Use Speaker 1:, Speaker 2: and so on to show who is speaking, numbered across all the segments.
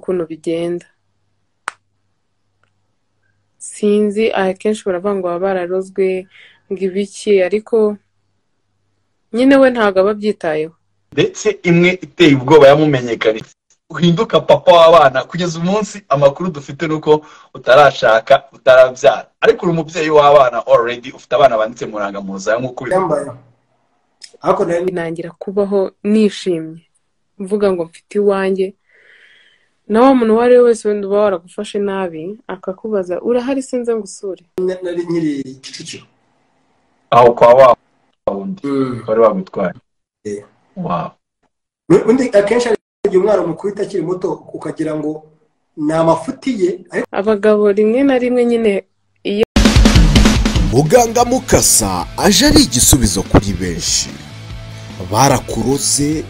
Speaker 1: ukuntu bigenda. Sinzi akenshi baravuga ngo baba bararozwe ngo ibiki ariko nyine we ntabwo aba abyitayeho.
Speaker 2: Ndetse imwe iteye ubwoba yamumenyekanisha. Uhinduka papa w'abana kugeza umunsi amakuru dufite ni uko utarashaka utarabyara. Ariko uri umubyeyi w'abana already ufite abana banditse mu rangamuza nk'uko ubivuga
Speaker 3: yambaye. Ariko nari
Speaker 1: nangira kubaho nishimye. Mvuga ngo mfite iwanjye na wa muntu uwo ari we wese wenda uba waragufashe nabi akakubaza urahari sinze ngo usure.
Speaker 3: Nari nkiri kicukiro.
Speaker 2: Aho kwa wa wundi?
Speaker 3: Mm.
Speaker 2: wari wagutwaye
Speaker 3: Eh.
Speaker 2: wow.
Speaker 3: Undi akenshi hari igihe umwana umukubita akiri muto ukagira ngo ni amafuti ye.
Speaker 1: Abagabo rimwe na rimwe nyine iyo
Speaker 4: muganga mukasa aje ari igisubizo kuri benshi. Barakuroze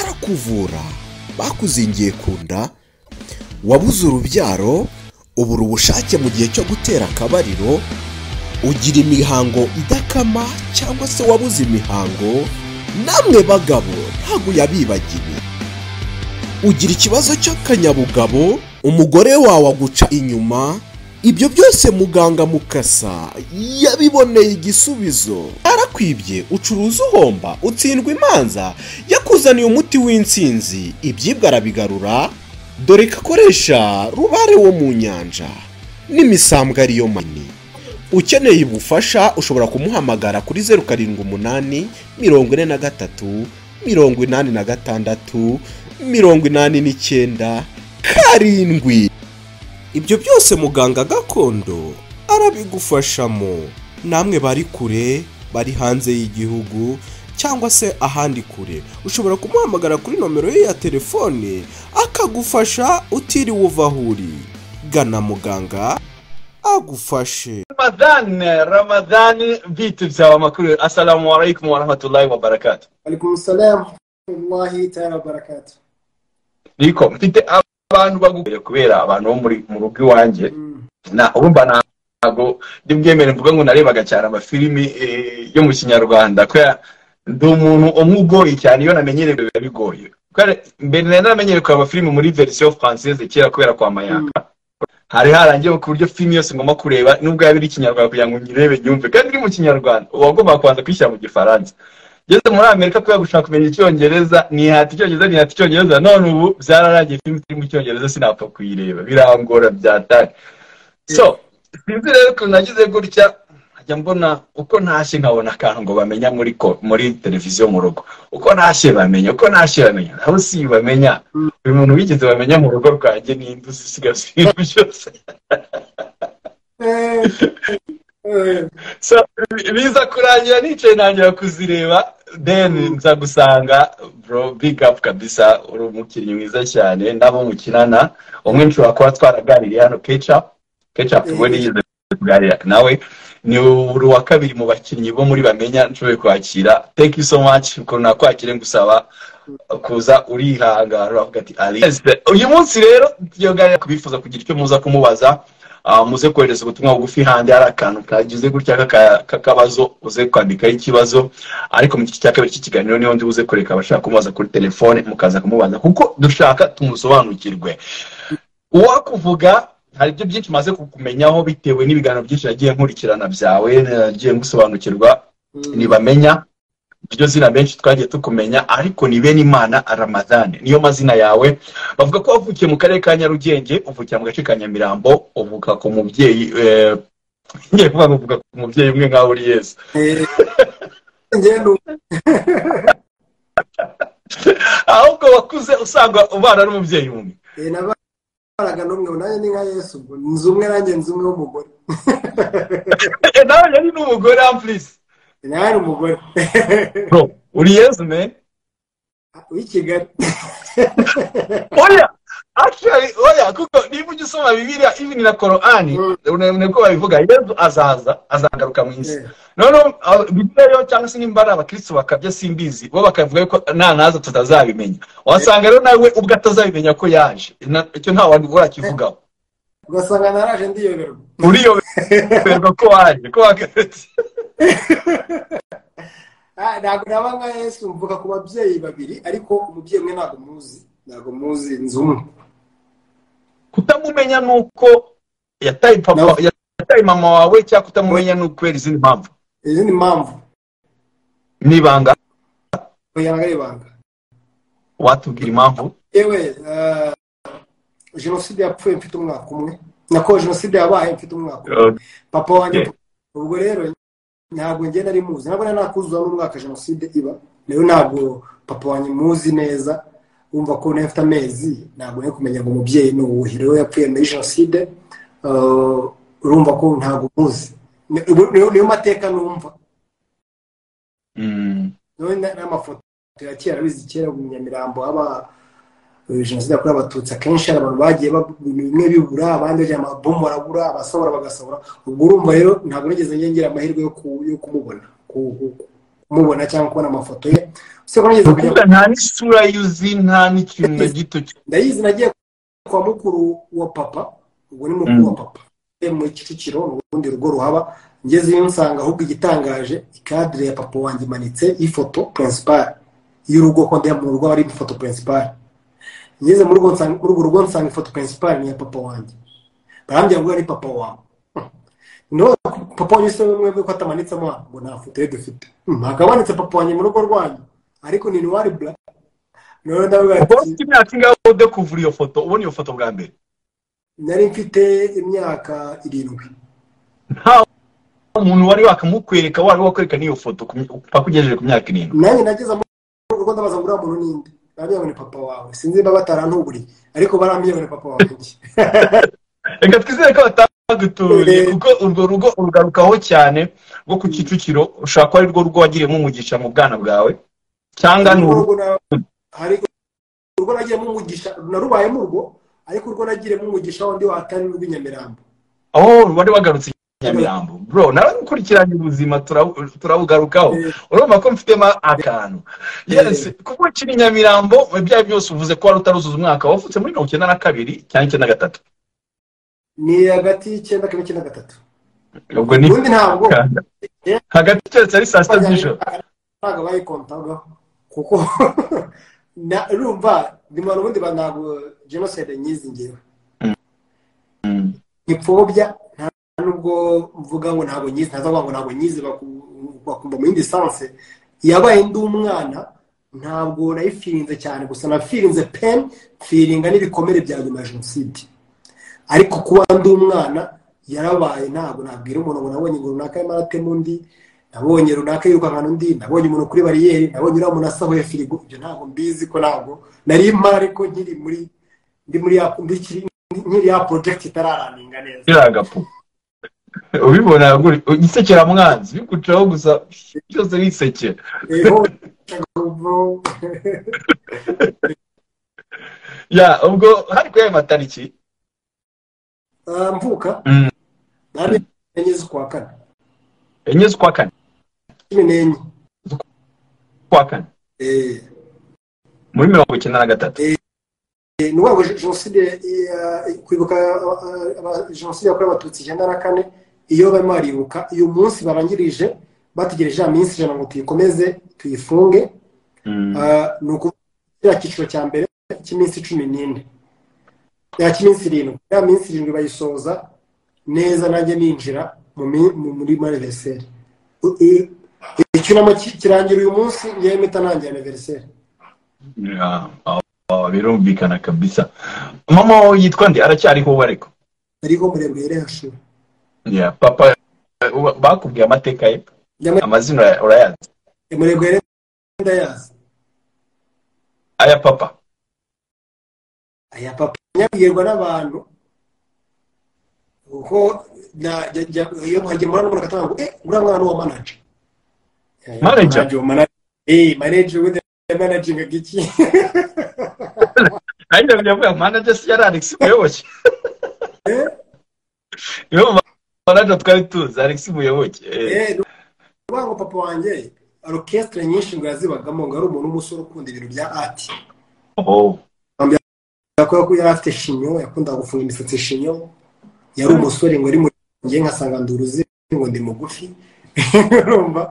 Speaker 4: arakuvura. Bakuzingiye ku nda wabuze urubyaro ubura ubushake mu gihe cyo gutera akabariro ugira imihango idakama cyangwa se wabuze imihango namwe bagabo ntabwo yabibagiwe. Ugira ikibazo cy'akanyabugabo umugore wawe aguca inyuma ibyo byose muganga mukasa yabiboneye igisubizo. Arakwibye ucuruza uhomba utsindwa imanza yakuzaniye umuti w'insinzi ibyibwa arabigarura dore ko akoresha rubare wo mu nyanja n'imisambwe ariyo manini ukeneye ubufasha ushobora kumuhamagara kuri zeru karindwi umunani mirongo ine na gatatu mirongo inani na gatandatu mirongo inani n'icyenda karindwi. Ibyo byose muganga gakondo arabigufashamo. Namwe bari kure bari hanze y'igihugu cyangwa se ahandi kure. Ushobora kumuhamagara kuri nomero ye ya telefone akagufasha utiriwe uva aho uri. Gana muganga agufashe.
Speaker 2: Ramadani ramadani vitu vya amakuru assalamu alaikum warahmatullahi wabarakatu
Speaker 3: alaikum salamu wallahi ta'ala barakatu
Speaker 2: niko mfite abantu baguye kubera abantu bo muri mu rugo iwanjye. Na urumva ntabwo ndi bwemere mvuga ngo narebaga cyane amafilimi eh, yo mu kinyarwanda. Kubera ndi umuntu umwe ugoye cyane iyo namenyereye biba bigoye. Mbere nari naramenyereye kureba amafilimi muri verisiyo française kera kubera kwa mayaka. Hari harangiye ku buryo filimi yose ngomba kureba nubwo yaba iri ikinyarwanda kugira ngo nyirebe nyumve. Kandi iri mu kinyarwanda uba wagombaga kubanza kuyishyira mu gifaransa. Ngeze muri amerika kubera gushaka kumenya icyongereza nihata icyongereza nihata icyongereza. None ubu byararangiye filimi iri mu cyongereza sinapfa kuyireba. Birangora byatari. So sinzi rero ukuntu nagize gutya nkajya mbona uko ntashye nkabona akantu ngo bamenya muri ko muri televiziyo mu rugo. Uko ntashye bamenya uko ntashye bamenya. Naho si bamenya buri muntu wigeze bamenya mu rugo rwanjye n'indi usigaza ibintu byose.
Speaker 3: Eh, eh,
Speaker 2: so biza kurangira nicaye ntangira kuzireba then nza gusanga bro big up kabisa uri umukinnyi mwiza cyane n'abo mukinana umwe nshobora kuba twaraganiriye hano ketchup. Ketchup ubwo nigeze kuganira nawe. Ni uri uwa kabiri mu bakinnyi bo muri bamenya. Nshoboye kwakira thank you so much. Ukuntu nakwakire ngusaba kuza urihangana uravuga ati Alice uyu munsi rero tuyoganira kubifuza kugira icyo muza kumubaza ah, muze kohereza ubutumwa bugufi handi hari akantu kagize gutya k'aka- k'akabazo uze kwandikaho ikibazo. Ariko mu gice cya kabiri cy'ikiganiro ni ho ndi buze kureka abashaka kumubaza kuri telefone mukaza kumubaza. Kuko dushaka tumusobanukirwe. Uwakuvuga hari ibyo byinshi maze kukumenyaho bitewe n'ibiganiro byinshi nagiye nkurikirana byawe nagiye ngusobanukirwa ntibamenya iryo zina benshi twagiye tukumenya ariko ni bene imana ramadani niyo mazina yawe. Bavuga ko wavukiye mu karere ka nyarugenge uvukira mu gace ka nyamirambo uvuka ku mubyeyi eh, ngiye kuvuga ngo uvuga ku mubyeyi umwe nkaho uri yesu.
Speaker 3: Eh,
Speaker 2: ahubwo wakuze usanga ubana n'umubyeyi umwe.
Speaker 3: Nabaraga n'umwe nanjye ni nka yesu. Ubwo nzi umwe nanjye nzi umwe w'umugore.
Speaker 2: Nawe yari n'umugore ampulisi
Speaker 3: nawe ni umugore.
Speaker 2: Uri yesu me
Speaker 3: w'i kigali.
Speaker 2: Oya actually oya kuko niba ujya usoma bibiliya even na korani ni bwo babivuga yesu azaza azagaruka mu isi.
Speaker 3: Eh.
Speaker 2: noneho bibiliya yo cyangwa se nimba ari abakristo bakabya simbizi bo bakavuga yuko nanaza tutazabimenya. Wasanga rero nawe ubwo atazabimenya ko yaje. Na- icyo nta wandi urakivugaho
Speaker 3: ugasanga naraje ndiyoberwa.
Speaker 2: Uriyoberwa ko waje ko wagarutse
Speaker 3: Ah, ntabwo naba nka yesu mvuga ku babyeyi babiri ariko umubyeyi umwe ntabwo muzi. Ntabwo muzi nzi umwe.
Speaker 2: Kutamumenya ni uko yataye papa yataye mama wawe cyangwa kutamumenya ni ukubera izindi mpamvu?
Speaker 3: Izindi mpamvu.
Speaker 2: N'ibanga
Speaker 3: oya ntabwo ari ibanga.
Speaker 2: Watubwira impamvu?
Speaker 3: Yewe eh, jenoside yapfuye mfite umwaka umwe. Nako jenoside yabaye mfite umwaka umwe. Papa wanjye ubwo rero ntabwo ngenda ari muzi. Ntabwo nari nakuzuza n'umwaka jenoside iba. Rero ntabwo papa wanjye muzi neza. Wumva ko nari mfite amezi ntabwo nari kumenya ngo umubyeyi ni uwuhe. Rero yapfuye muri jenoside eh, urumva ko ntabwo muzi Ni- niyo mateka numva.
Speaker 2: Mm.
Speaker 3: N'amafoto ya kera bizi kera mu nyamirambo haba eh, jenoside yakorewe abatutsi. Akenshi hari abantu bagiye ba- bimwe bibura abandi bagiye amabomu barabura abasohora bagasohora ubwo urumva rero ntabwo nigeze ngira amahirwe yo ku- yo kumubona. Ku- ku- kumubona cyangwa kubona amafoto ye.
Speaker 2: Nta n'isura yuzi nta n'ikintu na gito
Speaker 3: ndayizi nagiye kwa mukuru wa papa. Ubwo ni mukuru
Speaker 2: Mm.
Speaker 3: wa papa mu kicukiro mu rundi rugo ruhaba. Ngezeyo nsanga ahubwo igitangaje ikadire ya papa wanjye imanitse y'ifoto principal y'urugo ko ndeba mu rugo hari ifoto principal. Ngeze muri urwo rugo nsanga ifoto principal ni iya papa wanjye. Barambwira ngo ari papa wawe papa wanjye se mwebwe ko atamanitsemo ngo nta foto ye dufite. Hmm, papa wanjye mu rugo rwanyu. Ariko ni noir blanc. Noneho ndavuga ati
Speaker 2: ufite imyaka ingahe ude kuvura iyo foto? Ubona iyo foto bwa mbere?
Speaker 3: Nari mfite imyaka irindwi.
Speaker 2: Nta umuntu wari wakamukwereka wari wakwereka n'iyo foto paka ugejeje ku myaka irindwi.
Speaker 3: Nanjye nageze mu rugo ndabaza ngo uriya muntu ninde barambwira ngo ni papa wawe. Sinzi niba batarantuburiye. Ariko barambwira ngo ni papa wawe
Speaker 2: reka twizere ko bataguturiye. Kuko urwo rugo urugarukaho cyane rwo ku kicukiro ushobora kuba ari rwo rugo wagiriyemo umugisha mu bwana bwawe? Cyangwa ni
Speaker 3: Urwo nagiyemo umugisha narubayemo urwo ariko urwo nagiremo umugisha wundi watari urw'inyamirambo
Speaker 2: aho wari wagarutse nyamirambo bro nawe ukurikiranye ubuzima turabu- turabugarukaho. Urumva ko mfitemo akantu. Yes kuko ukiri nyamirambo ibyo ari byo byose uvuze ko wari utaruzuza umwaka wavutse muri mirongo icyenda na kabiri cyangwa icyenda na gatatu.
Speaker 3: Ni hagati y'icyenda kane n'icyenda gatatu.
Speaker 2: Ubwo ni
Speaker 3: ubundi ntabwo.
Speaker 2: Hagati keretse ari saa sita z'ijoro
Speaker 3: ntabwo bayikontagaho kuko na- urumva ndi mu ba- ntabwo jenoside nyizi ngewe
Speaker 2: Mm.
Speaker 3: ntipfobya nta nubwo mvuga ngo ntabwo nyizi ntazavuga ngo ntabwo nyizi baku- bakumva mu yindi sanse yabaye ndi umwana ntabwo nayifirinze cyane gusa nafirinze peni firinga n'ibikomere bya nyuma ya jenoside ariko kuba ndi umwana yarabaye ntabwo nabwira umuntu ngo nabonye ngo runaka arimo aratema undi nabonye runaka yirukankana undi nabonye umuntu kuri bariyeri nabonye uriya muntu asahuye firigo. Ibyo ntabwo mbizi ko ntabwo nari mpari ariko nkiri muri ndi muri ya nkiri ya porojegiti itararanninga neza.
Speaker 2: Iriya gapu. Ubibona igisekera mwanzi bigucaho gusa byose bisekera ubwo hari kuri ayo matariki?
Speaker 3: Mvuka.
Speaker 2: Mm.
Speaker 3: nari enye z'ukwa kane
Speaker 2: enye z'ukwa kane
Speaker 3: cumi n'enye.
Speaker 2: Z'ukwa kane
Speaker 3: Eh,
Speaker 2: muri mirongo icyenda na gatatu.
Speaker 3: Eh, ni ukuvuga ngo jenoside eh, kwibuka ah, jenoside yakorewe abatutsi icyenda na kane iyo barimo baribuka uyu munsi barangirije bategereje ya minsi ijana ngo tuyikomeze tuyifunge.
Speaker 2: Mm.
Speaker 3: Ah, ni ukuvuga kiriya cyiciro cya mbere cy'iminsi cumi n'ine. Ya cy'iminsi irindwi ya minsi irindwi bayisoza neza nanjye ninjira muri aniveriseri icyunamo ki- kirangira uyu munsi ngewe mpita nangira aniveriseri
Speaker 2: Ya, birumvikana kabisa. Mama wawe yitwa ndi aracyariho we ariko?
Speaker 3: Ariho hashira
Speaker 2: ya papa bakubwiye amateka ye. Amazina uraya- urayazi?
Speaker 3: Murebwere ndayazi.
Speaker 2: Aya papa.
Speaker 3: Aya papa. Nyabwirwa n'abantu kuko iyo muhagiye murabona umuntu akatubwira ngo eh uriya mwana wa manager.
Speaker 2: Manager?
Speaker 3: Manager, manager. eh manager the managing iki
Speaker 2: ariko biravuga manager si yari alex muyoboke.
Speaker 3: Eh?
Speaker 2: Niyo manager twari tuzi alex muyoboke. Eh.
Speaker 3: eh nuvuga ngo papa wanjye orchestre nyinshi ngo yazibagamo ngo ari umuntu w'umusore ukunda ibintu bya art yakora ko yari afite shinyo yakundaga gufunga imisatsi shinyo. Yari umusore ngo ari mu ngiye nkasanga nduruzi ngo ndi mugufi. Urumva?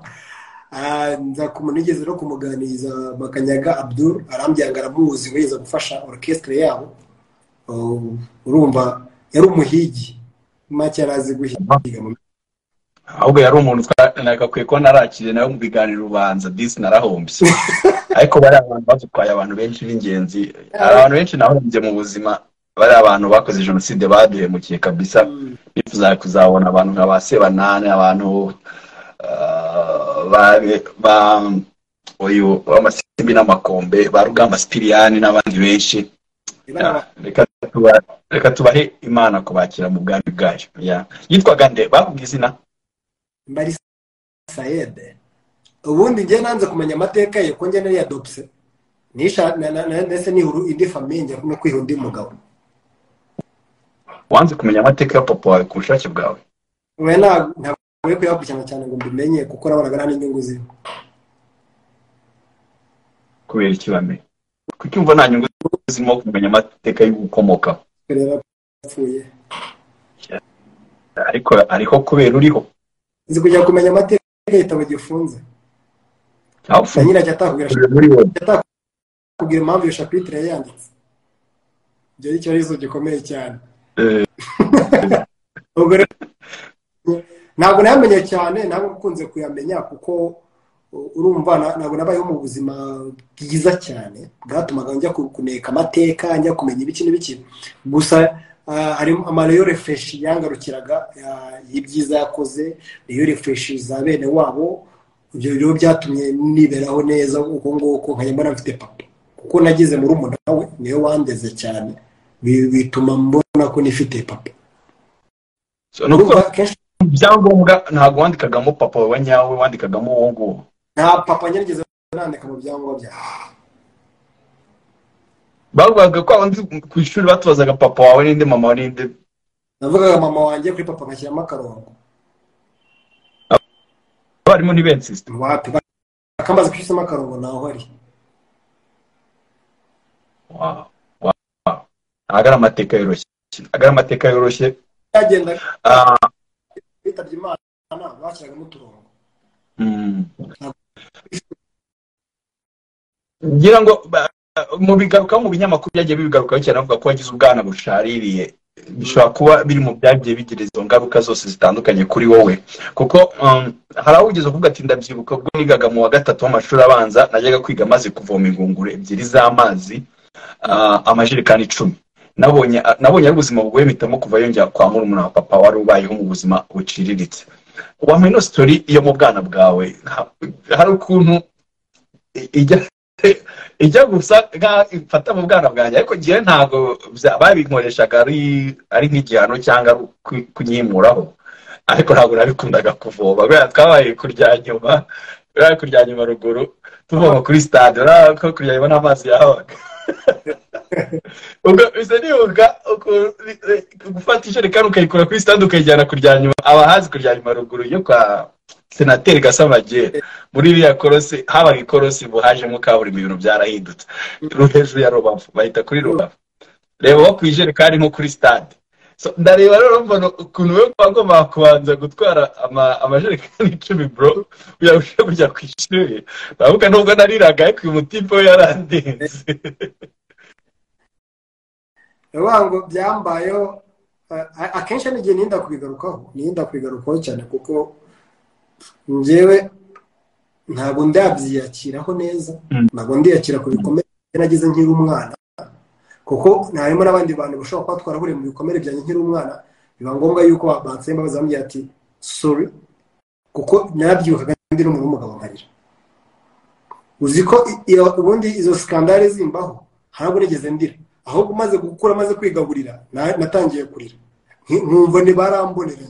Speaker 3: Ah, nza kumunigeze no kumuganiriza makanyaga abdul arambwira ngo aramuzi ngo yigeze gufasha orchestre yabo. Oh, urumva? Yari umuhigi. Make yari azi guhiga mu
Speaker 2: ahubwo yari umuntu twagakwiye ko narakiriye nawe mu biganiro ubanza disi narahombye. Ariko bari abantu badutwaye abantu benshi b'ingenzi. Hari abantu benshi nahombye mu buzima bari abantu bakoze jenoside baduhemukiye kabisa. Bifuza kuzabona abantu nka ba sebanane abantu ah, ba ba uyu w'amasimbi n'amakombe ba rugamba sipiriyani n'abandi benshi. Ya, reka tuba- reka tubahe imana kubakira mu bwami bwayo. Yitwaga nde? Bakubwiye izina?
Speaker 3: Mbari sayede ubundi njye nanze kumenya amateka ye ko njye nari yadopse ndetse nihuru indi famiye njya no kwiha undi mugabo.
Speaker 2: Wanze kumenya amateka ya papa wawe ku bushake bwawe?
Speaker 3: We nta- ntabwo nkwiye kuyakurikirana cyane ngo mbimenye kuko nabonaga nta n'inyungu zirimo.
Speaker 2: Kubera iki bamenye kuko umva nta nyungu zirimo kumenya amateka y'ugukomokaho?
Speaker 3: Apfuye.
Speaker 2: Ariko ariko kubera uriho
Speaker 3: nzi kujya kumenya amateka y'igitabo gifunze. Na nyiracyo atakubwira impamvu iyo shapitire yayanditse ibyo ni ikibazo gikomeye cyane.
Speaker 2: Eh,
Speaker 3: ntabwo nayamenye cyane ntabwo ukunze kuyamenya kuko urumva na- ntabwo nabayeho mu buzima bwiza cyane. Bwatumaga njya ku- kuneka amateka njya kumenya ibiki n'ibiki. Gusa ah, hari amareyo refreshi yangarukiraga y'ibyiza yakoze. Reyo refreshi za bene wabo ibyo rero byatumye niberaho neza uko nguko nkajya mbona mfite papa. Kuko nagize muri umuntu we ni we wandeze cyane. Bi- bituma mbona ko nifite papa.
Speaker 2: Ibyangombwa ntabwo wandikagamo papa wawe nyawe wandikagamo uwo nguwo.
Speaker 3: Nta papa nyarigeze nandika mu byangombwa bya
Speaker 2: bavugaga ko abandi ku ishuri batubazaga papa wawe n'indi mama wawe n'indi.
Speaker 3: Navugaga mama wanjye kuri papa ngashyiramo akarongo.
Speaker 2: Abarimu ntibensisite
Speaker 3: wapi? Akamaze kwishyiramo akarongo naho ari.
Speaker 2: Ntabwo ari amateka yoroshye. Ntabwo ari amateka yoroshye.
Speaker 3: Byagenda
Speaker 2: Ah,
Speaker 3: bitabye imana bashyiragamo uturongo.
Speaker 2: Mm. ngira ngo mu bigarukaho mu binyamakuru byagiye bibigarukaho cyane bavuga ko wagize ubwana bushaririye. Bishobora kuba biri mu byagiye bigira izo ngaruka zose zitandukanye kuri wowe. Kuko um, hari aho ugeze uvuga ati ndabyibuka ubwo nigaga mu wa gatatu w'amashuri abanza najyaga kwiga maze kuvoma ingunguru ebyiri z'amazi ah, amajerekani icumi. Nabonye nabonye ari ubuzima bugoye mpitamo kuva yongera kwa murumuna wa papa wari ubayeho mu buzima buciriritse. Wampa ino sitori yo mu bwana bwawe. Ha- hari ukuntu ijya ijya gusa ifata mu bwana bwanjye ariko ngewe ntabwo babinkoreshaga ari nk'igihano cyangwa kunyimuraho. Ariko ntabwo nabikundaga kuvoma. Twabaye kurya nyuma kubera kurya nyuma ruguru tuvoma kuri stade urabona ko kurya nyuma n'amazi yahabaga ubwo bisa nibuka gufata ijerekani ukayikura kuri stade ukayijyana kurya nyuma abahazi kurya nyuma ruguru yo kwa senateri gasamagera muri iriya korosi habaga ikorosi ubu hajemo kaburimbo ibintu byarahindutse. Ru hejuru ya rubavu bahita kuri rubavu. Reba wo ku ijerekani nko kuri stade. So, ndareba rero mbona ukuntu we wagombaga kubanza gutwara ama- amajerekani icumi bro. Uyarushe kujya ku ishuri. Ndavuga nubwo nariraga ariko uyu mutipe we yarandenze
Speaker 3: ngo byambayeho a- akenshi hari igihe ninda kubigarukaho. Ninda kubigarukaho cyane kuko njyewe ntabwo ndabyiyakiraho neza
Speaker 2: Mm.
Speaker 3: ntabwo ndiyakira ku bikomere nagize nkiri umwana. Kuko harimo n'abandi bantu bashobora kuba twarahuriye mu bikomere byanjye nkiri umwana biba ngombwa yuko bansaba imbabazi bambwira ati sorry. Kuko narabyibukaga ndi n'umuntu w'umugabo nkarira uzi ko ubundi izo skandale zimbaho ntabwo nigeze ndira. Ahubwo umaze gukura maze kwigaburira na- natangiye kurira. Nkumva ntibarambonera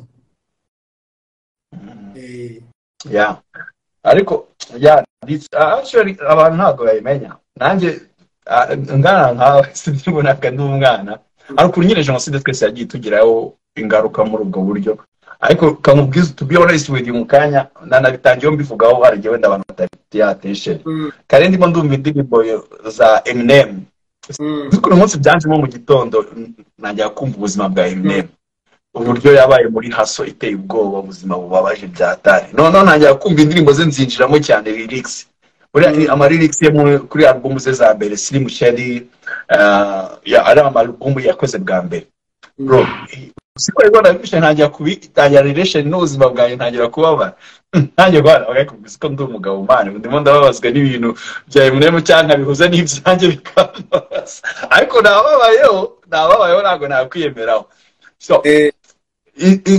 Speaker 2: ya ariko ya abantu ntabwo babimenya nanjye ah, ngana nkawe sinzibonaga ndi umwana ariko nyine jenoside twese yagiye itugiraho ingaruka muri ubwo buryo ariko kamubwiza to be honest with you mu kanya nanabitangiyeho mbivugaho hari igihe wenda abantu batari attention
Speaker 3: mm,
Speaker 2: kare ndimo ndumva indirimbo za Eminem
Speaker 3: mm,
Speaker 2: uzi ko uyu munsi byanjemo mu gitondo najya kumva ubuzima bwa Eminem uburyo yabaye muri haso iteye ubwoba ubuzima bubabaje byatari noneho ntangira kumva indirimbo ze nzinjiramo cyane lyrics. Buriya amaririkisi kuri alubumu ze za mbere sirimu sheri ari amalubumu yakoze bwa mbere. Bro siko rero nabishe ntangira kubitangira relation n'ubuzima bwanjye ntangira kubabara. Ntangiye kubabara bagakubwira ko ndi umugabo mani ndimo ndababazwa n'ibintu bya emunemu cyangwa bihuza n'ibyanjye bikambabaza ariko nababayeho nababayeho ntabwo nakwiyemeraho.
Speaker 3: Eh,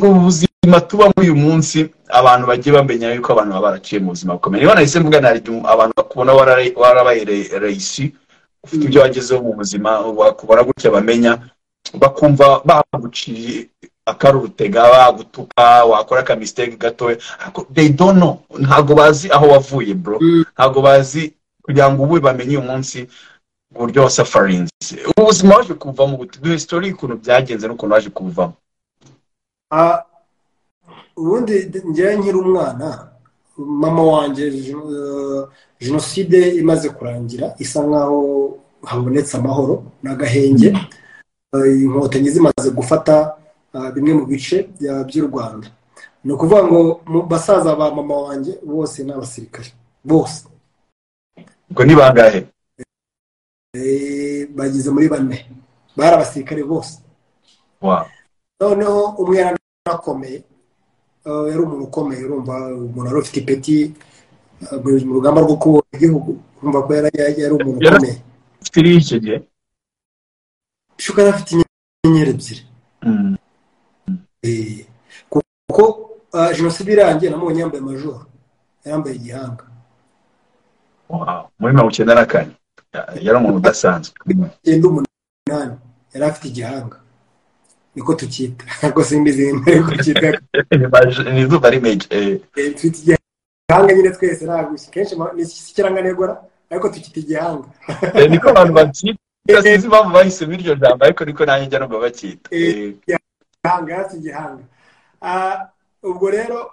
Speaker 2: ubuzima tubamo uyu munsi abantu bagiye bamenya yuko abantu baba baraciye mu buzima bukomeye. Niba nahise mvuga nari abantu bakubona warabaye re- reyisi ufite ibyo wagezeho mu buzima bakubona gutya bamenya bakumva baguciye akarurutega bagutuka wakora akamisiteke gatoya. Ariko they don't know. Ntabwo bazi aho wavuye bro.
Speaker 3: Mm.
Speaker 2: ntabwo bazi kugira ngo ubu bamenye uyu munsi uburyo wasafarinze ubu buzima waje kuvamo duhe sitori y'ukuntu byagenze n'ukuntu waje kubuvamo.
Speaker 3: ah, ubundi njyewe nkiri umwana mama wanjye eh, jenoside imaze kurangira isa nkaho habonetse amahoro n'agahenge. Eh, inkotanyi zimaze gufata ah, bimwe mu bice by'u rwanda. Ni ukuvuga ngo mu basaza ba mama wanjye bose ni abasirikare bose.
Speaker 2: Ubwo ni bangahe?
Speaker 3: Eh, bagize muri bane. Bari abasirikare bose. Noneho umwe yari anakomeye eh, yari umuntu ukomeye urumva umuntu wari ufite ipeti eh, mu- rugamba rwo kubohora igihugu urumva ko yari umuntu ukomeye.
Speaker 2: ufite iriho icyo gihe?
Speaker 3: Bishoboka yari afite inyenyeri ebyiri.
Speaker 2: Mm.
Speaker 3: Eh, kuko jenoside irangiye namubonye yambaye majoro yambaye igihanga.
Speaker 2: Muri mirongo icyenda na kane Ya- yari umuntu udasanzwe.
Speaker 3: Icyenda umunani yari afite igihanga. Niko tucyita. Ntabwo simbizi ariko cyita
Speaker 2: ni izuba rimeje eh.
Speaker 3: Eh, dufite igihanga nyine twese ntabwo kenshi ni ikiranganegora ariko tukita igihanga.
Speaker 2: Eh, niko abantu bacyita. Sinzi impamvu bahisemo iryo jambo ariko niko nanjye njya numva bacyita.
Speaker 3: Eh.
Speaker 2: Eh.
Speaker 3: igihanga yasi igihanga. Ah, ubwo rero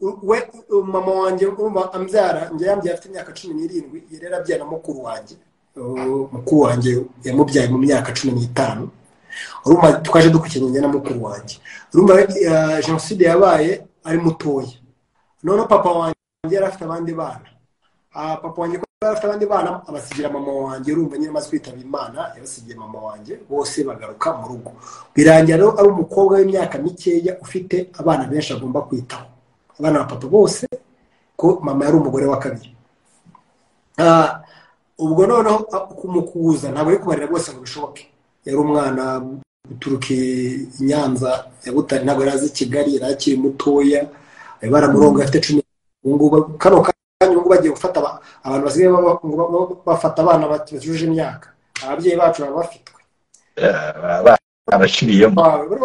Speaker 3: we mama wanjye ambyara njye yambyaye afite imyaka cumi n'irindwi yari yarabyaye na mukuru wanjye. Uh, mukuru wanjye yamubyaye mu myaka cumi n'itanu. Urumva twaje dukurikiranye na mukuru wanjye. Urumva ah, jenoside yabaye ari mutoya. Noneho papa wanjye yari afite abandi bana. Ah, papa wanjye yari afite abandi bana abasigira mama wanjye urumva nyine amaze kwitaba imana yabasigiye mama wanjye bose bagaruka mu rugo. Birangira rero ari umukobwa w'imyaka mikeya ufite abana benshi agomba kwitaho. Abana ba papa bose ko mama yari umugore wa kabiri. Ah, ubwo noneho ah, kumukuza ntabwo ari kubarira bose ngo bishoboke. Yari umwana uturuka i Nyanza ya Butare ntabwo yari azi Kigali yari akiri mutoya baramurongo afite cumi ubu ngubu kano kanya ubu bagiye gufata aba- abantu basigaye bafata abana batujuje imyaka. Ababyeyi bacu baba bafitwe.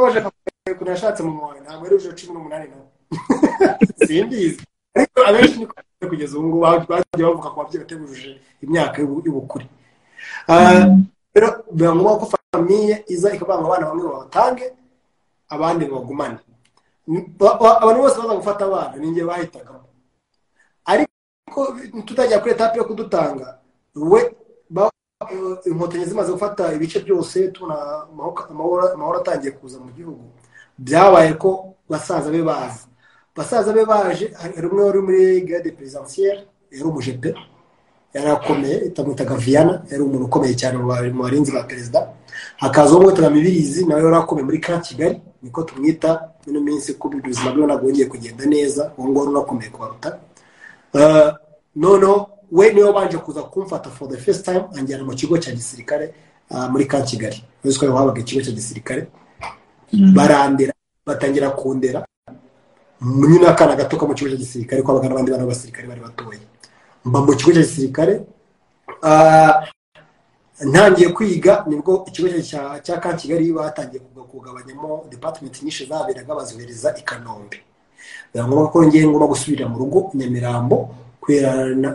Speaker 3: Waje ukuntu yashatse mu wawe ntabwo ari uje cumi n'umunani nawe. Simbizi ariko abenshi niko kugeza ubu ngubu bagiye bavuga ku babyeyi bateguje imyaka y'ubu- y'ubukure. Ah, rero biba ngombwa ko famiye iza ikavuga ngo abana bamwe babatange abandi babagumane Ba- ba- abantu bose baza gufata abana ni njye bahitagamo. Ariko tutajya kuri etape yo kudutanga we inkotanyi zimaze gufata ibice byose tubona amahoro- atangiye kuza mu gihugu. Byabaye ko basaza be baza. Basaza be baje hari umwe wari muri garde presidentielle yari umujepe yari akomeye tamwitaga viana yari umuntu ukomeye cyane mu barinzi ba perezida. Hakaza uwo mwitaga mibirizi nawe yari akomeye muri ka kigali niko tumwita ino minsi ko ubuzima bwe ntabwo bwongeye kugenda neza uwo nguwo wari unakomeye kubaruta Uh, noneho we ni we wabanje kuza kumfata for the first time anjyana mu kigo cya gisirikare uh, muri ka kigali. Uzi ko habaga ikigo cya gisirikare. Barandera batangira kundera. Nyine akana gato ko mu kigo cya gisirikare ko habaga n'abandi bana b'abasirikare bari batoya. Mba mu kigo cya gisirikare Ah, ntangiye kwiga ni bwo ikigo cya ka kigali batangiye kuga- kugabanyamo department nyinshi zaberaga bazohereza i kanombe. Biba ngombwa ko ngiye ngomba gusubira mu rugo nyamirambo kubera na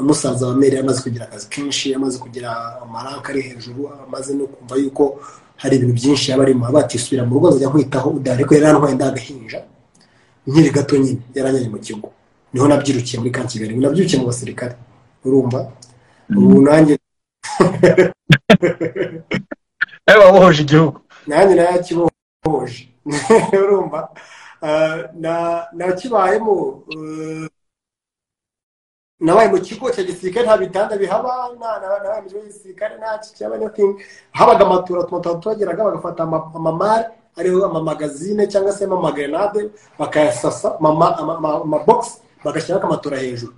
Speaker 3: musaza wa meri amaze kugira akazi kenshi amaze kugira amaranka ari hejuru amaze no kumva yuko hari ibintu byinshi yaba arimo. Batisubira mu rugo nzajya nkwitaho udahari ariko yari yantwaye ndagahinja nkiri gato nyine yaranyanye mu kigo. Niho nabyirukiye muri ka kigali nabyirukiye mu basirikare. Urumva? Ubu nanjye
Speaker 2: nawe wabohoje igihugu.
Speaker 3: Nanjye narakibohoje urumva. Na- nakibayemo eh, nabaye mu kigo cya gisirikare nta bitanda bihaba nabaye mu kigo gisirikare nta cyaba nothing habaga amatura tuba tuhageraga bagafata ama- amamare ariho amamagazine cyangwa se amamagrenade bakayasasa amabogisi bagashyiraho akamatura hejuru.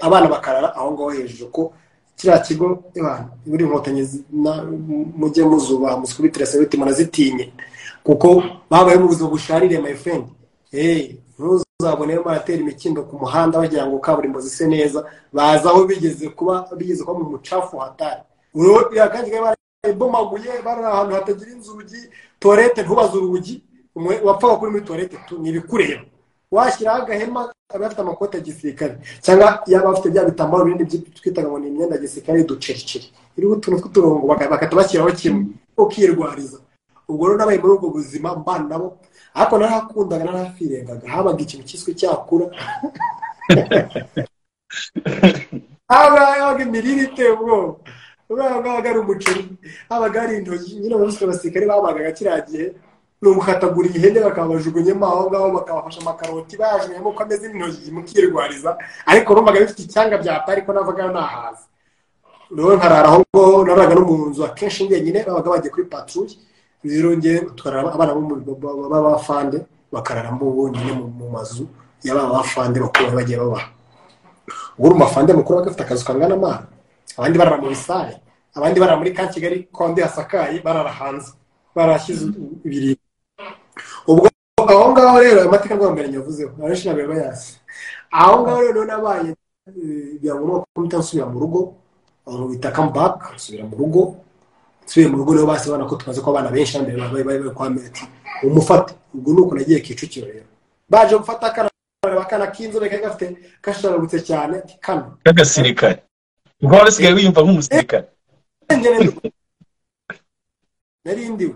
Speaker 3: Abana bakarara aho ngaho hejuru ko kiriya kigo buri inkotanyi mujye muzubaha muzikubitire sebeti munazitinye kuko babayeho mu buzima busharire my friend. Hey, ntuzabone baratera imikindo ku muhanda bagira ngo kaburimbo zise neza baza aho bigeze kuba bigeze kuba mu mucafu hatari. Barabomaguye bari ahantu hatagira inzugi tuwarete ntubaze urugi. Umwe wapfaga kuri muri tuwarete ni ibikureba washyiraho agahema aba afite amakoti ya gisirikare cyangwa yaba afite bya bitambaro binini twitaga ngo ni imyenda ya gisirikare y'uducericeri iriho utuntu tw'uturongo bagahita bashyiraho kimwe ukirwariza. Ubwo rero nabaye muri ubwo buzima mbana nabo ariko narahakundaga narahafirengaga habaga ikintu cyiswe cyakura. Habaga habaga imirire iteye ubwoba. Ubwo habaga ari umuceri habaga hari intoki. Nyine abasirikare abasirikare babagaga kiriya gihe. Ni umukataguriye ihene bakabajugunyemo aho ngaho bakabafasha amakaroti bayajugunyemo uko ameze n'intoki mukirwariza ariko numvaga bifite icyanga byata ariko navaga nahaza rero nkarara aho ngaho naraga no mu nzu akenshi njyenyine babaga bagiye kuri patrouille. Rero njye twarara abana b'abafande bakararamo bonyine mu mazu y'aba bafande bakuru bagiye babaha. Ubwo uri umafande mukuru aba afite akazu kangana amana abandi barara mu bisare abandi barara muri ka kigali konde hasakaye barara hanze. Barashyize ibiribwa. Ngaho rero ayo mateka mbere nyavuzeho abenshi ntabwo bayazi aho ngaho rero nabaye eh, kugira ngo nuko mpita nsubira mu rugo. Aho bita comeback nsubira mu rugo. Nsubiye mu rugo rero basi bana ko tumaze ko abana benshi mbere bari bari bari kwa meti. Umufate ubwo nuko nagiye kicukiro rero. Baje gufata akana akana k'inzobe kari gafite kasharagutse cyane ati kano.
Speaker 2: K'agasirikare. Ubwo wari usigaye wiyumva nk'umusirikare
Speaker 3: nari ndiwe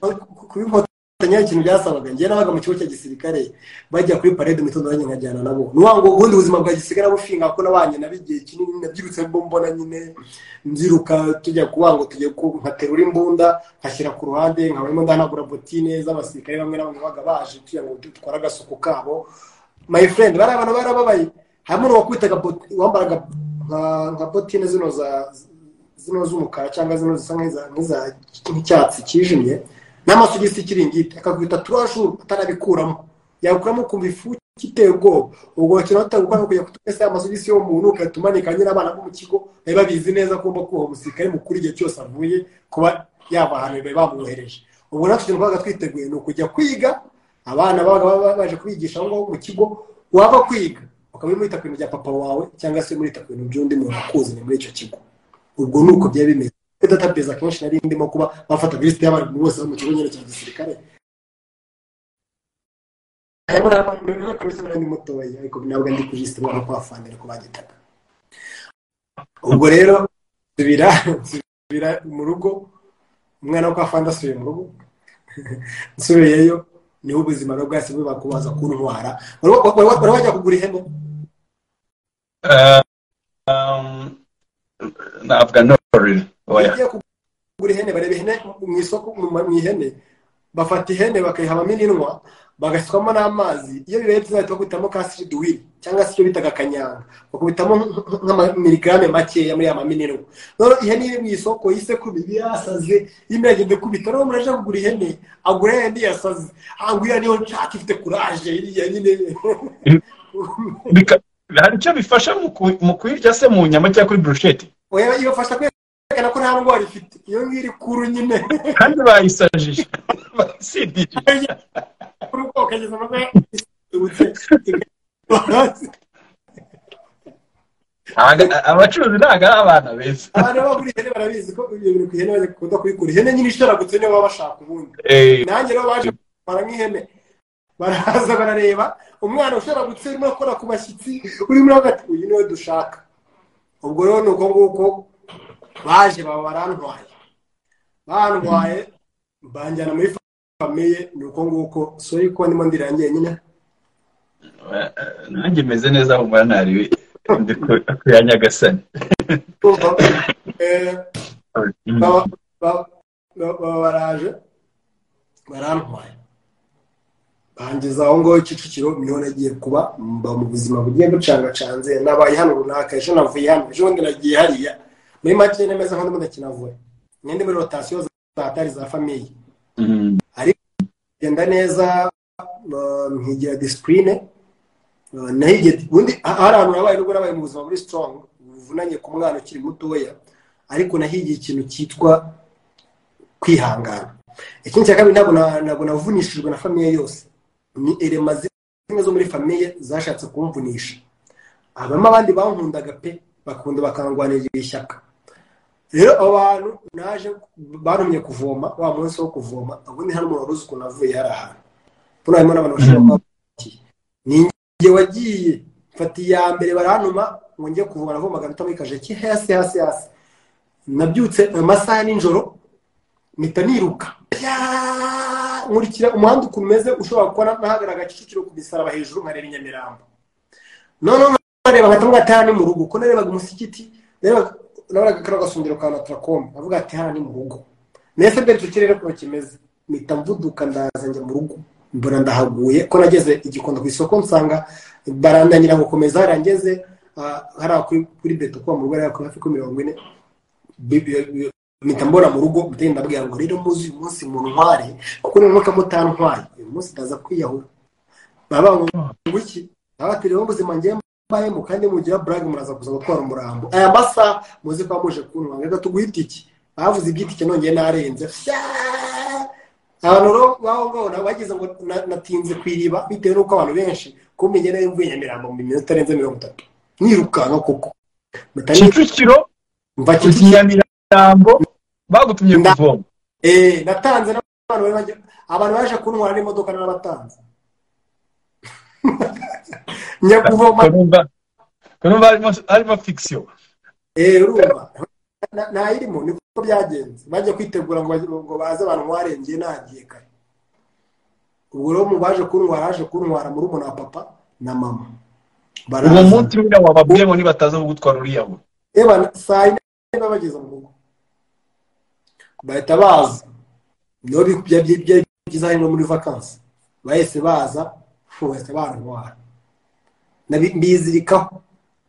Speaker 3: kuba inkotanyi hari ikintu byasabaga njye nabaga mu kigo cya gisirikare bajya kuri parede mu gitondo nanjye nkajyana nabo. Ngo ubundi buzima bwa gisirikare nabushinga ko nabanye nabo igihe kinini nabyirutse mbo mbona nyine nziruka tujya kuba ngo tujye nkaterura imbunda nkashyira ku ruhande nkabamo ndanagura botine z'abasirikare bamwe na bamwe babaga baje kugira ngo dutware agasuku kabo. My friend bari abantu barababaye. Harimo n'uwakwitaga wambaraga nka- botine zino z'umukara cyangwa zino zisa nk'icyatsi kijimye n'amasogisi y'ikiringiti akakwita turajuru atanabikuramo yakuramo ukumva ifu kiteye ubwoba. Ubwo bakina batari gukora no kujya kutwese amasogisi y'umuntu ugahita umanika nyine abana bo mu kigo bari babizi neza ko ugomba kubaha umusirikare mukuru igihe cyose avuye kuba yava ahantu bari bamwohereje ubwo natwe twabaga twiteguye ni ukujya kwiga abana babaga baba baje kubigisha aho ngaho mu kigo waba kwiga ukaba urimo wita ku bintu bya papa wawe cyangwa se urimo wita ku bintu by'undi muntu ukuzanye muri icyo kigo. Ubwo ni uko byari bimeze. Database akenshi nari ndimo kuba bafata lisite y'abantu bose bo mu kigo nyine cya gisirikare nari mutoya ariko ntabwo ndi kuri lisite ubona ko bafana ariko bagitaga ubwo rero nsubira nsubira mu rugo umwana wo kwa fanda asubiye mu rugo nsubiyeyo ni ho ubuzima bwe bwahise buba kubaza kuntwara wari wa- wari wa- wari wajya kugura ihene
Speaker 2: Navuga ntorire oya
Speaker 3: ugiye kugura ihene bareba ihene mu isoko mu ihene. Bafata ihene bakayiha amaminwa bagasukamo n'amazi. Iyo bibaye byiza bahita bakubitamo ka siriduwiri cyangwa se icyo bitaga akanyanga. Bakubitamo nk'amamiligarame makeya muri ya maminwa noneho ihene iri mu isoko y'isekuru iba yasaze irimo iragenda ikubita noneho umuntu aje kugura ihene agura ihene yasaze. Ah nguriya niyo nshaka ifite kuraje iriya nyine.
Speaker 2: Bika- hari icyo bifasha mu kuyirya se mu nyama cyangwa kuri burusheti
Speaker 3: oya ibafasha kwerekana ko nta ndwara ifite. Iyo ngiyo iri kuru nyine.
Speaker 2: Kandi bayisajije. Bayisidije
Speaker 3: kuri ubwo ukageza amagwe ibutse
Speaker 2: Ntago- abacuruzi ntabwo ari abana beza.
Speaker 3: Abantu bagura ihene barabizi ko ibyo bintu ku ihene bakunda kubikura ihene nyine ishoragutse niyo baba bashaka ubundi.
Speaker 2: Eh,
Speaker 3: nanjye rero baje bara nk'ihene. Baraza barareba. Umwana ushoragutse urimo akora ku bashyitsi. Urimo hagati uyu ni we dushaka. Ubwo rero ni uko nguko baje baba barantwaye bantwaye banjyana muri famiye ni uko nguko. Sori ko ndimo ndirangiye nyine
Speaker 2: nanjye meze neza aho mbona ntari ndi ku- ku ya nyagasani?
Speaker 3: Eh, baba baraje barantwaye hangeza aho ngaho kicukiro ni ho nagiye kuba mba mu buzima bugiye bucangacanze nabaye hano runaka ejo navuye hano ejo bundi nagiye hariya. Muri make nemeza nk'undi mudakina vuba n'indi muri rotasiyo za hatari za famiye
Speaker 2: Mm.
Speaker 3: genda neza uh, nkigira disipurine uh, ubundi ha- hari ahantu nabaye nubwo nabaye mu buzima muri strong buvunanye ku mwana ukiri mutoya ariko nahigiye ikintu cyitwa kwihangana. Ikindi cya kabiri ntabwo navunishijwe na famiye yose. Ni erema zimwe zo muri famiye zashatse kumvunisha. Habamo abandi bankundaga pe bakunda bakangwanirira ishyaka. Rero abo bantu naje bantumye kuvoma wa munsi wo kuvoma ubundi hano umuntu wari uzi ukuntu avuye hari ahantu. Mbona harimo n'abantu bashobora kuba bakiye ni njye wagiye mfata iya mbere barantuma ngo njye kuvoma navomaga mpita muri kajeki hasi hasi hasi. Nabyutse mu masaha ya nijoro mpita niruka! Nkurikira umuhanda ukuntu umeze ushobora kubona nahagarara kicukiro ku misaraba hejuru nkareba i nyamirambo. Noneho nkareba nkahita mvuga ati hano ni mu rugo. Ko narebaga umusigiti nabonaga kariya gasongero ka natarakomu avuga ati hano ni mu rugo. Nese mbere icyo kirere ukuntu kimeze. Mpita mvuduka ndaza njya mu rugo. Mbona ndahaguye. Ko nageze igikondo ku isoko nsanga barandangira gukomeza hariya ngeze ah, hariya kuri kuri beto kuba mu rugo hariya hafi kuri mirongo ine. Mpita mbona mu rugo mpita ndabwira ngo rero muzi uyu munsi mu ntware kuko nimuka mutantwaye uyu munsi ndaza kwiyahura. Baba ngo iki? Baba ati rero ubuzima ngiye mbayemo kandi mugira burage muraza kuza gutwara umurambo. Aya masaha muzi ko muje kunywa. Reka tuguhe itike bavuze iby'itike nongeye narenze. Abantu rero ngaho nabo bagize ngo na- natinze ku iriba bitewe n'uko abantu benshi kumenya nari mvuye nyamirambo mu minota itarenze mirongo itatu. Nirukanka koko. Ni-
Speaker 2: kicukiro
Speaker 3: mva Kicukiro.
Speaker 2: kinyamirambo bagutumye kuvoma
Speaker 3: Eh, natanze abantu baje kuntwara n'imodoka narabatanze njya kuvoma.
Speaker 2: Harimo fiction.
Speaker 3: Eh Na- ntayirimo niko byagenze. Bajya kwitegura ngo baze bantware njye nagiye kare. Ubwo rero mu baje kuntwara haje kuntwara muri wa papa na mama.
Speaker 2: Uwo munsi nyine wababwiye ngo nibataza kugutwara uriya we.
Speaker 3: Eba, saa yine niba bageze mu rugo. Bahita baza. Niho byari byiza hari no muri vakansi bahise baza bahise bantwara Nabi- mbizirikaho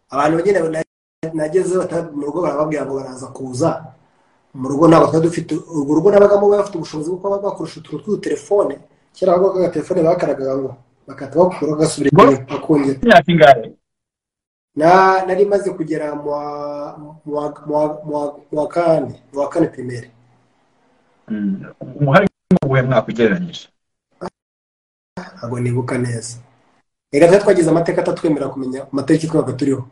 Speaker 3: abantu bagenda na- nageze mu rugo barababwira ngo baraza kuza. Mu rugo ntabwo twari dufite urwo rugo nabagamo bari bafite ubushobozi bwo kuba bakoresha utuntu tw'udutelefone kera babaga agatelefone bakaragaga ngo bagahita bakura gasubira inyuma bakongera nari maze kugera mu wa kane mu wa kane. Pirimeri
Speaker 2: umuhari ubuhe mwaka ugereranyije
Speaker 3: ntabwo nibuka neza. Reka twari twagize amateka atatwemerera kumenya amatariki twabaga turiho.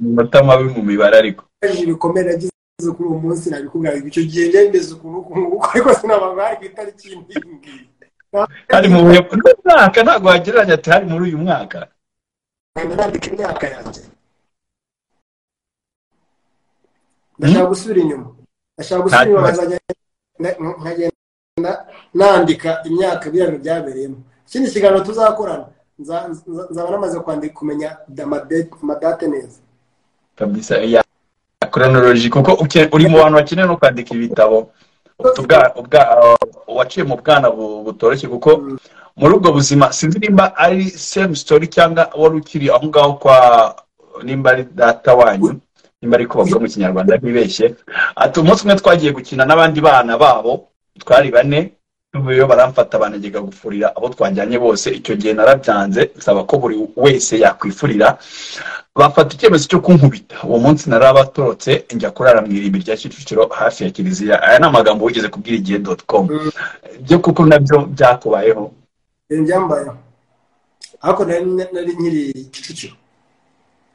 Speaker 2: Mata mabi mu mibare ariko.
Speaker 3: Ibikomere nagize kuri uwo munsi nabikubwira icyo gihe njye meze ukuntu ukuntu ariko sinabanga hari ku itariki iyi ngiyi
Speaker 2: hari mu mwaka ntabwo wagereranya ati hari muri uyu mwaka.
Speaker 3: Nandika imyaka yanjye. Ndashaka gusubira inyuma. Nkazajya na- nkagenda nandika imyaka bintu byabereyemo. Ikindi kiganiro tuzakorana. Nza- nza- nzaba namaze kwandika kumenya amadate neza.
Speaker 2: Kabisa ya chronology. Kuko uri mu bantu bakeneye no kwandika ibitabo waciye mu bwana bu- butoroshye. Kuko muri ubwo buzima sinzi nimba ari same story cyangwa wari ukiri aho ngaho kwa nimba ari data wanyu. Nimba ari ko bavuga mu kinyarwanda ntibeshye ati umunsi umwe twagiye gukina n'abandi bana babo twari bane n'ubuyo baramfata banagega gufurira abo twajyanye bose. Icyo gihe narabyanze nsaba ko buri wese yakwifurira. Bafata icyemezo cyo kunkubita. Uwo munsi narabatorotse njya kurara mu irimbi rya kicukiro hafi ya kiliziya. Aya ni amagambo wigeze kubwira igihe doti komu byo kuko na byo byakubayeho.
Speaker 3: Ibintu byambaye ariko nari nkiri kicukiro.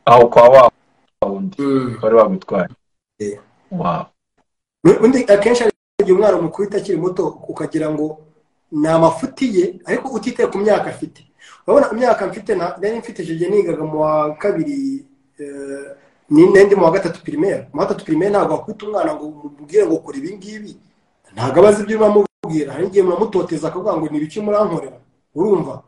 Speaker 2: Aho kwa wa wundi wagutwaye
Speaker 3: Eh.
Speaker 2: wow.
Speaker 3: Undi akenshi hari igihe umwana umukubita akiri muto ukagira ngo ni amafuti ye ariko utitaye ku myaka afite. Urabona imyaka mfite na- nari mfite icyo gihe nigaga mu wa kabiri eh, ni n'indi mu wa gatatu pirimeri mu wa gatatu pirimeri ntabwo wakubita umwana ngo umubwire ngo kora ibi ngibi. Ntabwo aba azi ibyo uramubwira hari igihe muramutoteza akavuga ngo ni ibiki murankorera? Urumva?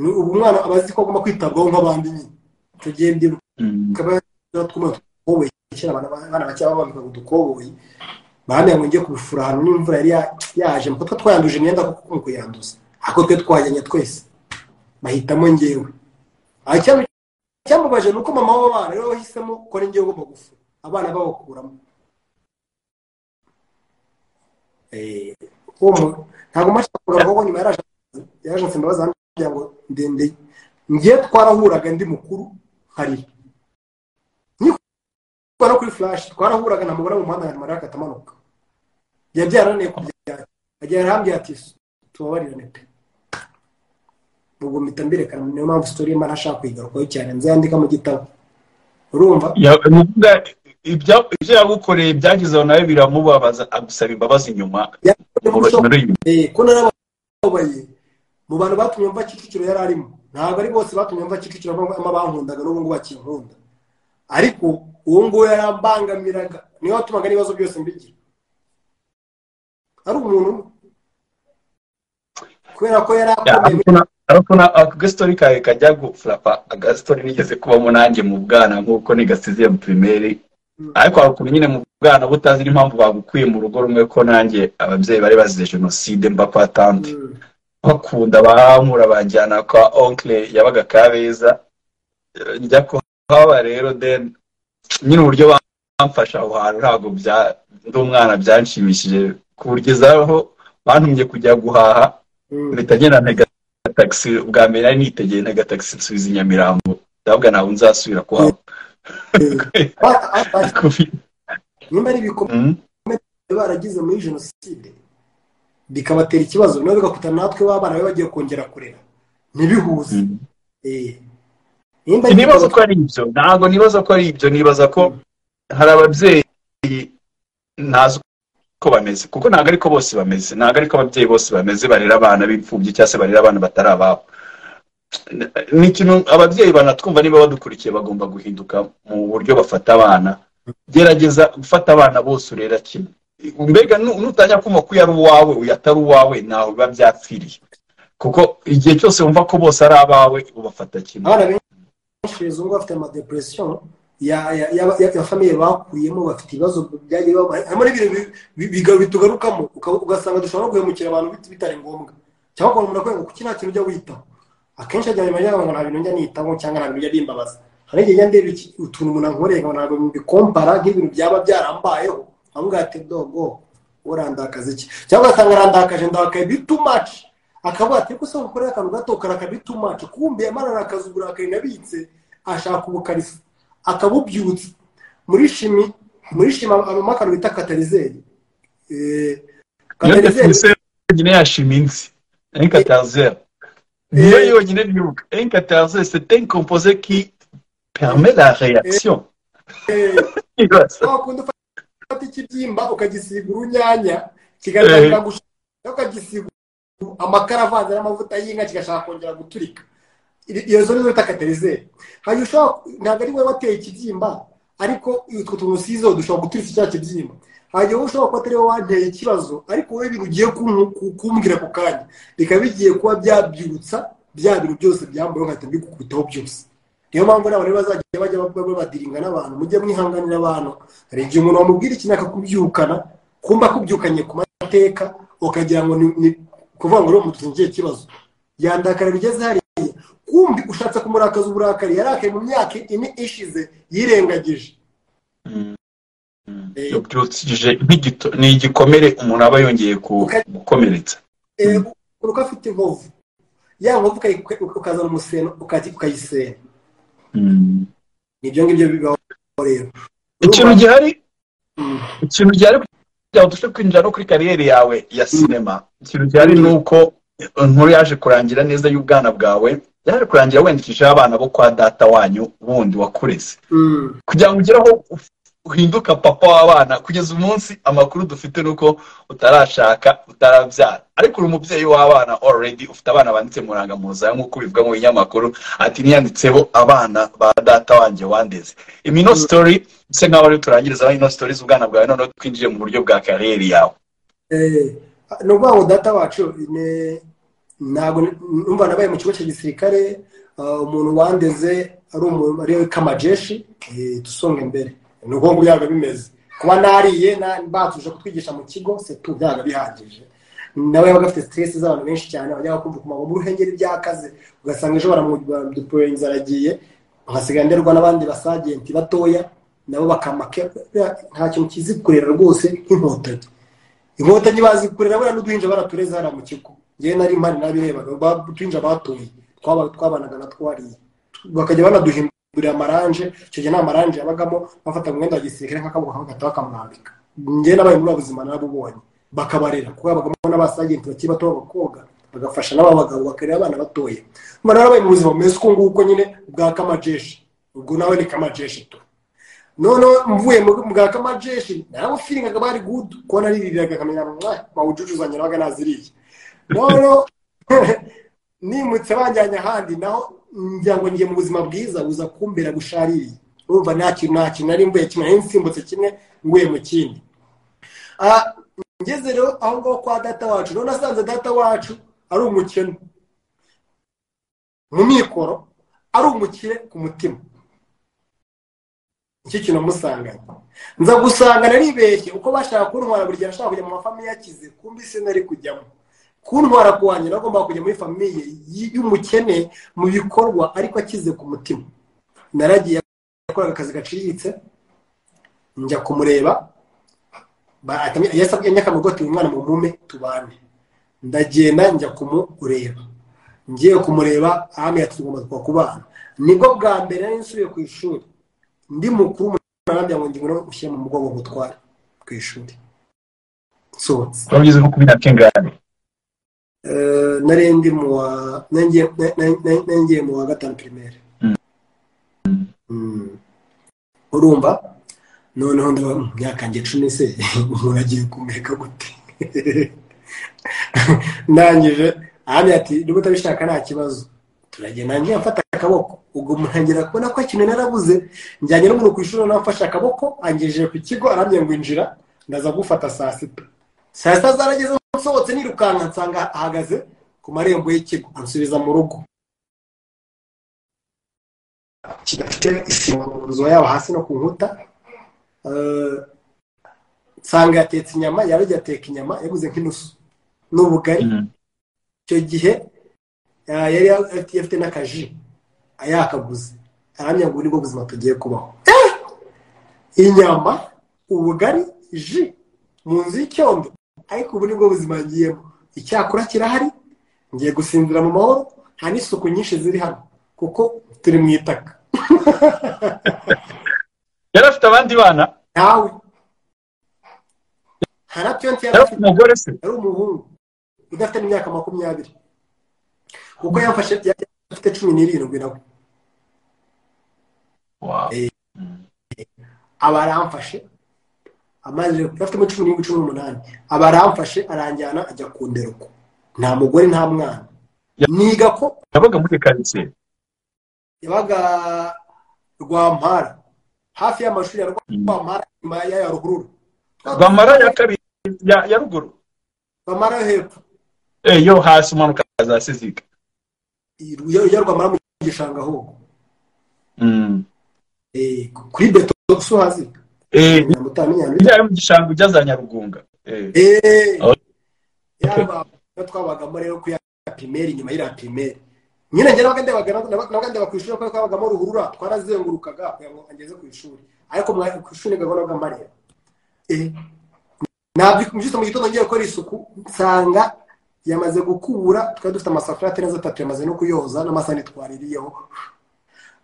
Speaker 3: Ubu umwana aba azi ko agomba kwitabwaho nk'abandi nyine. Icyo gihe ndibuka
Speaker 2: Mm.
Speaker 3: tukaba twuma dukoboyi kera abana abana bake baba bambika udukoboyi bambwira ngo njye kubifura ahantu n'imvura yari ya- yaje kuko twayanduje imyenda kuko mu kuyanduza ariko twe twajyanye twese. Bahitamo ngewe Ah, icya- icyamubaje ni uko mama w'abana rero wahisemo ko ari ngewe ugomba gufura. Abana babakuramo Eh, ntabwo mace kugaruka kuko nyuma yaraje ansaba imbabazi arambwira ngo ndende njye twarahuraga ndi mukuru hari no kuri flash twarahuraga na mugore mu muhanda na maraka atamanuka byari byarananiye kubyara agira arambwira ati tubabarirane pe. Ubwo mpita mbirekana niyo mpamvu sitori imana ntashaka kuyigarukaho cyane. Nzayandika mu gitabo. Urumva?
Speaker 2: Ibyo yagukoreye byagize aho nawe biramubabaza agusaba imbabazi nyuma
Speaker 3: Yakoze
Speaker 2: muri iyi
Speaker 3: Eh, ko narababaye mu bantu batumye mva kicukiro yari arimo ntabwo ari bose batumye mva kicukiro bankundaga n'ubu ngubu bakinkunda. Ariko uwo nguwo yarambangamiraga niyo watumaga n'ibibazo byose mbigira. Ari umuntu kubera ko yari
Speaker 2: Ya,
Speaker 3: akomeye.
Speaker 2: ariko ariko agastori kawe kajya gufurapa agastori nigeze kubamo nanjye mu bwana nk'uko nigasize mu pirimeri ariko hari ukuntu nyine mu bwana butazi n'impamvu bagukuye mu rugo rumwe ko nanjye ababyeyi bari bazize jenoside mba kwa tante.
Speaker 3: Mm.
Speaker 2: bakunda bahamura banjyana kwa onkle yabaga kabeza. Njya kuhaba rero then nyine uburyo bamfasha aho hantu ntabwo ndi umwana byanshimishije kugeza aho bantumye kujya guhaha
Speaker 3: Mm.
Speaker 2: mpita ngenda taxi bwa mbere nari nitegeye ntega taxi nsubiza i nyamirambo ndavuga ntabwo nzasubira kuhaba
Speaker 3: ata- nimba ari ibikomere
Speaker 2: Mm.
Speaker 3: baragize muri jenoside bikabatera ikibazo. Noneho bigakuta natwe w'abana be bagiye kongera kurera. Ntibihuze. Ibikomere-
Speaker 2: ko ari ibyo. Ntabwo nibaza ko ari ibyo. Nibaza ko hari ababyeyi ntazi uko bameze. Kuko ntabwo ariko bose bameze. Ntabwo ariko ababyeyi bose bameze. Barera abana b'imfubyi cyangwa se barera abana batari ababo. Ni ikintu ababyeyi banatwumva niba badukurikiye bagomba guhinduka mu buryo bafata abana. Gerageza gufata abana bose urera kimwe mbega nu- nutangira kumva ko uyu ari uwawe uyu atari uwawe ntaho biba byapfiriye kuko igihe cyose wumva ko bose ari abawe ubafata kimwe
Speaker 3: abana benshi bezungu bafite amadepresiyo ya famiye bakuriyemo bafite ibibazo byagiye harimo n'ibintu bitugarukamo uka- ugasanga dushobora no guhemukira abantu bit- bitari ngombwa. Cyangwa ukabona umuntu akwereka kuki nta kintu ujya witaho akenshi ajya nyuma y'aho ngo nta bintu njya nitaho cyangwa nta bintu njya bimbabaza hari igihe njya ndeba utuntu umuntu ankoreye nkabona ntabwo mbikompara nk'ibintu byaba byarambayeho. Avuga ati dogo urandakaza iki? Cyangwa ugasanga arandakaje ndakaye bi too much. Akavuga ati se wakoreye akantu gato karaka bi too much kumbi yamarana akazi uburakari nabitse ashaka ubukarisa akabubyutsa. Muri shimi muri shimi habamo akantu bita katalizeri Eh,
Speaker 2: definition yonyine yashima inzi enkatazer niyo yonyine nibuka enkatazer c'est un composé qui permet la réaction.
Speaker 3: Eh, wakunda ufata ikibyimba ukagisiga urunyanya kigatangira gushaka ukagisiga amakara avanze n'amavuta y'inka kigashaka kongera guturika. Iyo zo nizo bita katalizeri hanyuma ushobora ntabwo ari wowe wateye ikibyimba ariko utwo tuntu usizeho dushobora guturitsa cya kibyimba. Hanyuma ushobora kuba atari wowe wanteye ikibazo ariko wowe ibintu ugiye kumbwira ako kanya. Bikaba bigiye kuba byabyutsa bya bintu byose byambayeho nkahita mbikukubitaho byose. Niyo mpamvu n'abantu bazajya bajya babadiringa n'abantu mujye mwihanganira abantu hari igihe umuntu wamubwira ikintu akakubyukana kumva akubyukanye ku mateka ukagira ngo kuvuga ngo uriya muntu tuzingiye ikibazo. Yandakara bigeze hariya. Kumbi ushatse kumurakaza uburakari yarakaye mu myaka ine ishize yirengagije.
Speaker 2: Nk'igito- ni igikomere umuntu aba yongeye gukomeretsa.
Speaker 3: Eh, uko afite inkovu. Ya nkovu ukazana umuseno ukayisena.
Speaker 2: Mm.
Speaker 3: ni byo ngibyo bibaho rero.
Speaker 2: Ikintu gihari
Speaker 3: Mm.
Speaker 2: ikintu gihari kugira ngo tubashe kwinjira no kuri kariyeri yawe ya sinema ikintu gihari ni uko inkuru yaje kurangira neza y'ubwana bwawe yaje kurangira wendikishijeho abana bo kwa data wanyu wundi wakureze
Speaker 3: Mm.
Speaker 2: kugira ngo ugere aho uhinduka papa w'abana. Kugeza umunsi amakuru dufite ni uko utarashaka utarabyara ariko uri umubyeyi w'abana already ufite abana banditse mu rangamuza nk'uko bivuga mu binyamakuru ati niyanditseho abana ba data wanjye wandeze. Imino story bisa nkaho ari turangiriza ino story z'ubwana bwawe noneho twinjire mu buryo bwa kariyeri yawe.
Speaker 3: Eh, ni ukuvuga ngo data wacu ne- ntabwo numva nabaye mu kigo cya gisirikare ah, umuntu wandeze ari kamajeshi eh, tusonga imbere. Ni ngo byabaga bimeze. Kuba nariye na- batuje kutwigisha mu kigo setu byaga bihagije. Nawe yabaga afite stress z'abantu benshi cyane bajyaga kumva ku maguru ruhengeri byakaze ugasanga ejo baramudupoye inzara agiye hasigaye nderwa n'abandi basagenti batoya nabo bakamake nta kintu kizi kurera rwose nk'inkotanyi. Inkotanyi bazi kurera buriya n'uduhinja baratureze hariya mu kigo. Ngewe nari mpari nabirebaga ba- uduhinja batoye twaba- twabanaga na twariye bakajya banaduhindurira amaranje icyo gihe nta maranje yabagamo bafata umwenda wa gisirikare nk'akaboko bagahita bakamwambika. Ngewe nabaye muri ubu buzima narabubonye bakabarera kuko habagamo n'abasagenti bakiri bato b'abakobwa bagafasha n'aba bagabo bakarera abana batoya. Mba narabaye mu buzima bumeze uko nguko nyine bwa kamajeshi. Ubwo nawe ni kamajeshi tu. Noneho mvuye mu bwa kamajeshi nabo firingaga bari gudu kuko naririraga akamenya mwa mawujujuzanya nabaga naziriye. Noneho nimutse banjyanye ahandi naho ngira ngo ngiye mu buzima bwiza buza kumbera bushaririye urumva nta kintu nta kintu nari mvuye kimwe nsimbutse kimwe nguye mu kindi. Ah, ngeze rero aho ngaho kwa data wacu rero nasanze data wacu ari umukene. Mu mikoro ari umukire ku mutima. Nicyo kintu namusanganye nza gusanga naribeshye uko bashaka kuntwara buri gihe nashaka kujya mu mafamiye yakize kumbi se nari kujyamo. Kuntwara ku wanjye nagomba kujya muri famiye y'umukene mu bikorwa ariko akize ku mutima. Naragiye yakoraga akazi gaciriritse njya kumureba yasabye nyakamugoti uyu mwana mumume tubane. Ndagenda njya kumureba. Ngiye kumureba ahame ati tugomba kuba kubana. Nibwo bwa mbere nari nsubiye ku ishuri. Ndi mukuru ngo ndi ngwino ushyire mu mugongo ngutware ku ishuri. Nsohotse.
Speaker 2: Wabigeze nko ku myaka ingana
Speaker 3: Eh, nari ndi mu wa ngiye- mu wa gatanu pirimeri Mm. urumva noneho ndaba mu myaka nge cumi se umuntu agiye kumureka gute. Ndangije ahandi ati niba utabishaka nta kibazo. Turagenda ngiye mfata akaboko. Ubwo ntangira kubona ko ikintu narabuze njyanye n'umuntu ku ishuri nawe afashe akaboko angejeje ku kigo arambye ngo injira ndaza gufata saa sita. Saa sita zarageze nsohotse nirukanka nsanga ahagaze ku marembo y'ikigo ansubiza mu rugo. Kidafite isima mu nzu yaba hasi no ku nkuta. Eh, nsanga yatetse inyama yaragiye ateka inyama yaguze nk'inusu n'ubugari. Icyo gihe ah, yari afite afite n'akaji yakaguze aramya ngo ni bwo buzima tugiye kubaho. Eh! inyama ubugari ji mu nzu y'icyondo. Ariko ubu ni bwo buzima ngiyemo icyakora kirahari. Ngiye gusinzira mu mahoro. Nta n'isuku nyinshi ziri hano kuko turi mu itaka.
Speaker 2: Yari afite abandi bana?
Speaker 3: Ntawe nta na piyonti yari afite
Speaker 2: umugore se?
Speaker 3: Yari umuhungu. Udafite n'imyaka makumyabiri. Kuko yamfashe yari afite cumi n'irindwi nawe.
Speaker 2: Wow.
Speaker 3: aba aramfashe. Amaze afitemo cumi n'irindwi cumi n'umunani. Aba aramfashe aranjyana ajya ku nderuko. Nta mugore nta mwana. Niga ko
Speaker 2: yabaga muri karitsiye.
Speaker 3: Yabaga rwampara. Hafi y'amashuri ya rwampara nyuma ya ruhurura.
Speaker 2: Rwamara ya kabiri ya ya ruguru.
Speaker 3: Rwampara yo hepfo.
Speaker 2: Eh yo hasi umanuka za seziga
Speaker 3: iyo iyo rwampara mu gishanga ahubwo
Speaker 2: Mm.
Speaker 3: Eh, kuri beto usuhazi
Speaker 2: eh
Speaker 3: mutamenya
Speaker 2: bijya mu gishanga ujya za nyarugunga. Eh.
Speaker 3: Eh,
Speaker 2: Okay.
Speaker 3: yaba twabagamo rero ku ya pirimeri nyuma y'iriya pirimeri nyine njye nabaga ndeba ku ishuri kuko twabagamo ruhurura twarazengurukaga kugira ngo angeze ku ishuri. Ariko ku ishuri nabaga mbareba nabyutse mu gitondo ngiye gukora isuku nsanga yamaze gukubura twari dufite amasafuriya atari atatu yamaze no kuyoza n'amasahani twaririyeho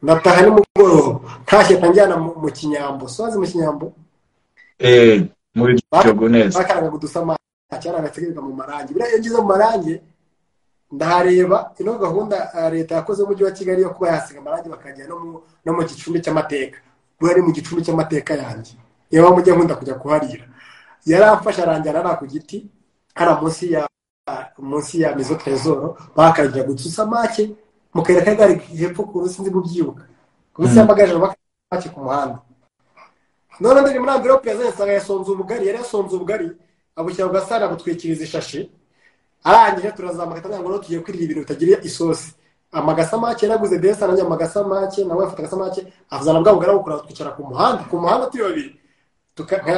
Speaker 3: ndataha nimugoroba ntashye njyana mu kinyambo. Sozi mu kinyambo?
Speaker 2: Eh muri Jogo neza.
Speaker 3: bakaranga udusama cyaranga tegereza mu marangi. Buriya iyo ngeze mu marangi ndahareba ino gahunda uh, leta yakoze mu mujyi wa kigali yo kuba yasiga amarangi bakajya no mu gicumbi cy'amateka. Buriya ari mu gicumbi cy'amateka yanjye. Niyo mpamvu njya nkunda kujya kuharira. Yaramfashe arangira ari ku giti. Hariya munsi ya munsi ya mezo trezoro bakaragira gutsusa make. Mu kayira kagari hepfo ku rusi nzi mubyibuka munsi y'amagajero make ku muhanda. None ndi muri amvirope yazanye yasonze ubugari yari yasonze ubugari abushyira ku gasahani ishashi arangije turazamuka turavuga ngo tugiye kwirira ibintu bitagira isosi. Amagasamake yaraguze desa nanjye amagasamake nawe afite agasamake azana bwa bugari abukura twicara ku muhanda ku muhanda turi babiri.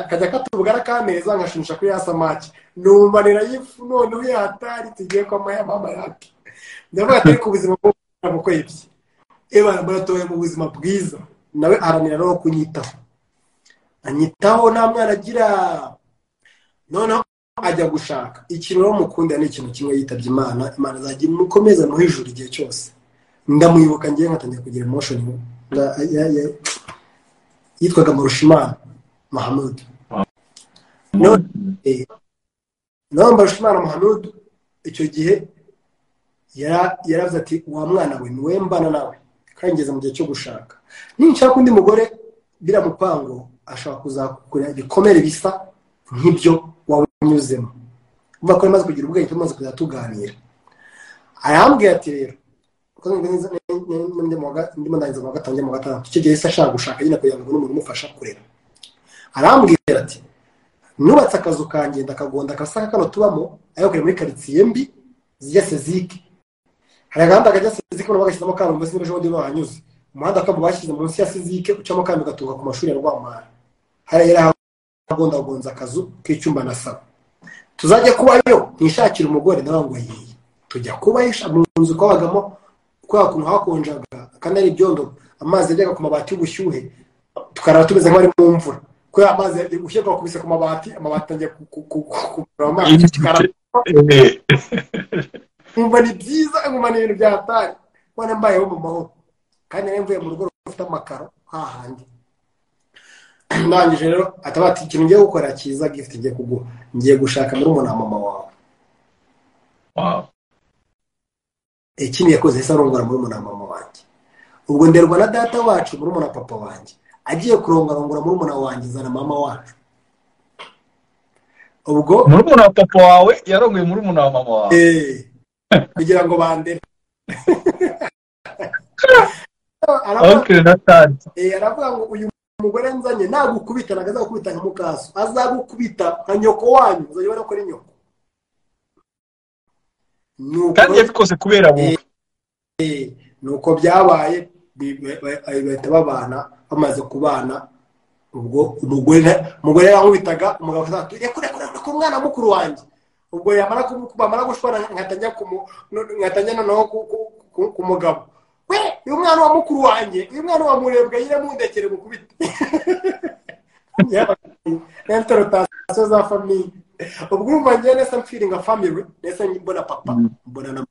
Speaker 3: Kajya katubwara kameza nkashimisha kuri ya samaki numva nirayifu noneho yatari tugiye kwa mama yake. Ndavuga ati ariko ubuzima bwo kuko ibye eba muratoye mu buzima bwiza. Nawe aharanira no kunyitaho. Anyitaho nta mwana agira. Noneho ajya gushaka. Ikintu rero mukundira ni ikintu kimwe yitabye imana. Imana izajya imukomeza muhe ijuru igihe cyose. Ndamuyoboka ngewe nkatangira kugira ya- yitwaga Marushimana Mahamud. None nawe Marushimana Mahamud icyo gihe yara- yaravuze ati wa mwana we ni we mbana nawe. Kandi ngeze mu gihe cyo gushaka. Ninshaka undi mugore bira mupango ashobora kuzakurira ibikomere bisa nk'ibyo waba unyuzemo. Umva ko yamaze kugira ubwenge tumaze kujya tuganira. Arambwira ati rero ndimo ndangiza mu wa gatanu mu wa gatandatu icyo gihe se ashaka gushaka nyine kugira ngo abone umuntu umufasha kurera. Arambwira ati nubatse akazu kanjye ndakagonda akasa kano tubamo ariko kari muri karitsiye mbi zijya sezike hari agahanda kajya sezike nabo bagashyizemo kaburimbo sinzi ejo bundi bahanyuze umuhanda wa kaburimbo bashyize munsi ya sezike ucamo kandi ugaturuka ku mashuri ya rwamara hariya hagondagonza akazu k'icyumba na salo tuzajya kubayo ntishakire umugore nawe ngo yiye tujya kubahisha mu nzu twabagamo kwa kuntu hakonjaga kandi ari ibyondo amazi yajyaga ku mabati y'ubushyuhe tukarara tumeze nk'abari mu mvura kubera amazi ubushyuhe bwakubise ku mabati amabati agiye kugura amazi nkumva ni byiza nkumva ni ibintu byahatari kubona mbayeho mu mahoro. Kandi nari mvuye mu rugo rufite amakaro hahandi ndangije rero ataba ati ikintu ngiye gukora cyiza gifuti ngiye kuguha. Ngiye gushaka muri umuntu mama wawe. Ikindi yakoze yahise arongora muri umuntu mama wanjye. Ubwo nderwa na data wacu muri umuntu papa wanjye. Agiye kurongorongora muri umuntu wanjye zana mama wacu. Ubwo
Speaker 2: muri umuntu wa papa wawe yarongoye muri umuntu wa mama wawe.
Speaker 3: Eh, kugira ngo bandere Eh, aravuga ngo uyu mugore nzanye nagukubita ntabwo azagukubita nka mukaso. Azagukubita nka nyoko wanyu. Uzajya ubona ko ari nyoko Nuko
Speaker 2: kandi yabikoze kubera wowe
Speaker 3: nuko byabaye bi- bi- bi- bahita babana bamaze kubana. Ubwo umugore yankubitaga umugabo ati reka reka reka ku mwana mukuru wanjye. Ubwo bamara gushwana nkatajya noneho ku- mugabo. We uyu mwana wa mukuru wanjye uyu mwana wa murebwa nyine mundekere mukubite interotasiyo za famiye ubwo urumva njyewe nesa mfiringa family nesa mbona papa?
Speaker 2: Mm.
Speaker 3: mbona na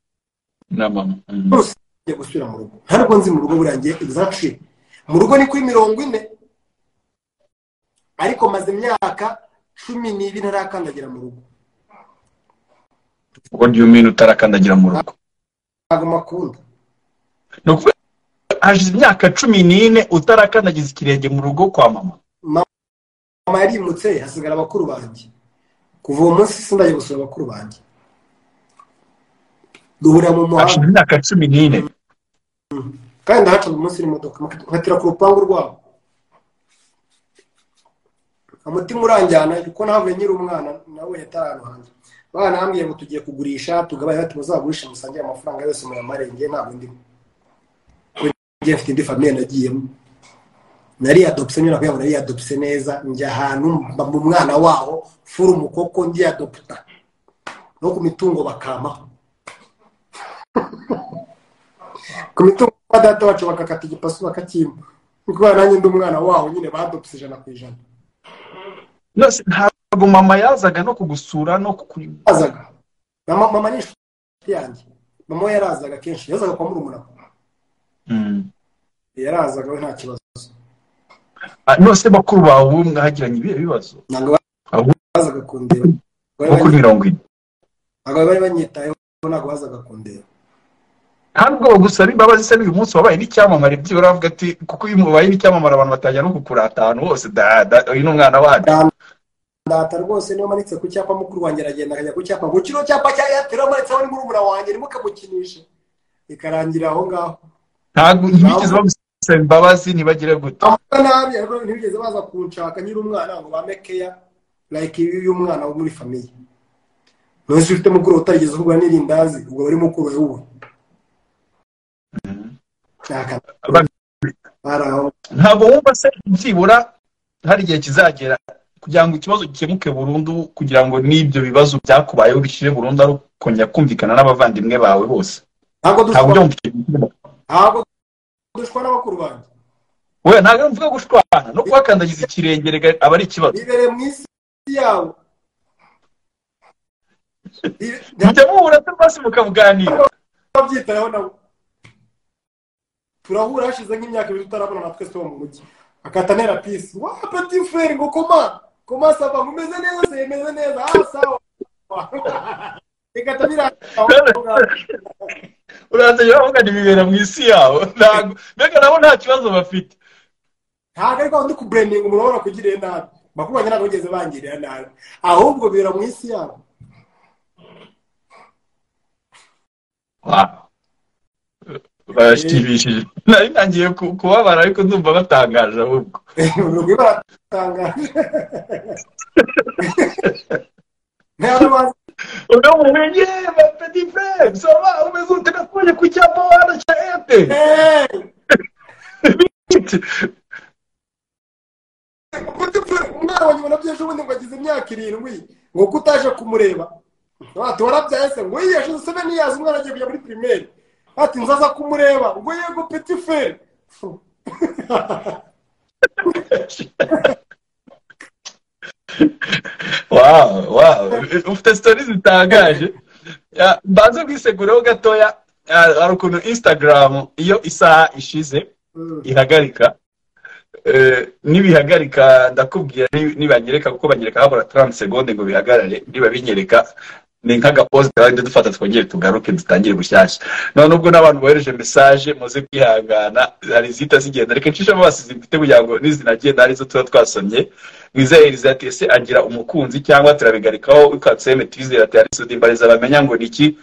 Speaker 2: na mama. Mm.
Speaker 3: bose njya gusubira mu rugo. Nta nubwo nzi mu rugo buriya ngiye exactly. Mu rugo ni kuri mirongo ine. Ariko maze imyaka cumi n'ibiri ntarakandagira mu rugo.
Speaker 2: What do you mean utarakandagira mu rugo?
Speaker 3: Ntabwo makunda
Speaker 2: ni ukuvuga hashize imyaka cumi n'ine utarakandagiza ikirenge mu rugo kwa mama.
Speaker 3: Mama yarimutse hasigara abakuru banjye. Kuva uwo munsi sindajya gusura abakuru banjye. Duhurira mu
Speaker 2: hashize
Speaker 3: muhanda
Speaker 2: imyaka cumi n'ine.
Speaker 3: Kandi ndahaca mu munsi n'imodoka. Nkatira ku rupangu rwabo. Umutima uranjyana kuko nahavuye nkiri umwana nawe yatari bambwiye ngo tugiye kugurisha tugabaye bati muzagurishe musangire amafaranga yose muyamare njye ntabwo ndimo kuko njye mfite indi famiye nagiyemo. Nari adopse nyine kugira ngo nari adopse neza njya ahantu mu mwana waho fura umukoko ndi adopta no ku mitungo bakampaho ku mitungo kwa data wacu bakakata igipasu bakakimpa. Kubera nanjye ndi umwana waho nyine badopse ijana ku ijana.
Speaker 2: Ntabwo mama yazaga no kugusura no kukuri
Speaker 3: yazaga. Mama mama ni inshuti yanjye. Mama we yarazaga kenshi. Yazaga kwa murumuna we.
Speaker 2: Mm.
Speaker 3: yarazaga we nta kibazo.
Speaker 2: Ah, nose bakuru bawe mwagiranye ibihe bibazo?
Speaker 3: Ntabwo bazaga kundeba.
Speaker 2: Nko kuri mirongo ine.
Speaker 3: Ntabwo bari banyitayeho ntabwo bazaga kundeba.
Speaker 2: Nta nubwo bagusaba imbabazi se n'uyu munsi wabaye n'icyamamare. Byibura bavuga ati kuko iyo ubaye n'icyamamare abantu batajya no kukurata ahantu hose uyu ni umwana wacu.
Speaker 3: Ndata rwose niyo manitse ku cyapa mukuru wanjye aragenda akajya ku cyapa ngo kino cyapa cya eyateri amanitseho ni murumuna wanjye ntimukamukinishe bikarangira aho ngaho.
Speaker 2: Ntabwo ntibigeze bagusaba imbabazi ntibagire gute.
Speaker 3: Amuka nabi ariko ntibigeze baza kunshaka nkiri umwana ngo bame keya like iyo umwana wo muri famiye ntuzi ufite mukuru utarigeze uvugwa n'irindazi ubwo bari mukuru we wowe
Speaker 2: ntabwo wumva se byibura hari igihe kizagera? Kugira ngo ikibazo gikemuke burundu kugira ngo n'ibyo bibazo byakubayeho bishyire burundu ari ukongera kumvikana n'abavandimwe bawe bose.
Speaker 3: Ntabwo
Speaker 2: ntabwo
Speaker 3: dushwana bakuru banjye
Speaker 2: we ntabwo mvuga gushwana no kuhakandagiza ikirenge aba ari ikibazo.
Speaker 3: Bibereye mu isi yabo.
Speaker 2: Mujya muhura se rwose mukamuganira.
Speaker 3: Babyitayeho nabo turahura hashize nk'imyaka ibiri tutarabona na twese tuba mu mujyi. Akatanera pisi wa peti frere ngo koma koma sava ngo umeze neza se meze neza. Ah sawa. Igahita birangira
Speaker 2: uratangira bavuga ntibibera mu isi yabo ntabwo mbega nabo nta kibazo bafite.
Speaker 3: Ntabwo ariko ndi kubureninga umuntu wabona kugiriye nabi. Bakubonye ntabwo bigeze bangirira nabi. Ahubwo bibera mu isi yabo
Speaker 2: nari ntangiye ku- kubabara ariko ndumva batangaje ahubwo
Speaker 3: urugwi baratangaje ntabwo bazi
Speaker 2: uno mumenye bapeti frere saba umeze ute nakubonye ku cyapa wana cya ete.
Speaker 3: Umwana wanjye ubona byinshi ubundi ngo agize imyaka irindwi ngo ko utaje kumureba warabyaye se ngo yiyashize seven years umwana agiye kujya muri primaire ati nzaza kumureba. Ngo yego petit frere
Speaker 2: wow wow. Ufite sitori zitangaje. Ya, mbanze kwisegureho gatoya ya, hari ukuntu instagram iyo isaha ishize ihagarika Eh, nibihagarika ndakubwira ni- nibanyereka kuko banyereka habura 30 segonde ngo bihagarare niba binyereka ni nk'agapozi kandi dufata twongere tugaruke dutangire bushyashya none ubwo n'abantu bohereje message muze kwihangana hari izihita zigenda. Reka nshishemo basize mfite kugira ngo nizinagenda ari zo tuba twasomye. Mwizahiriza ati ese agira umukunzi cyangwa turabigarikaho ukatseme twizera ati hari sudimbariza bamenya ngo ni iki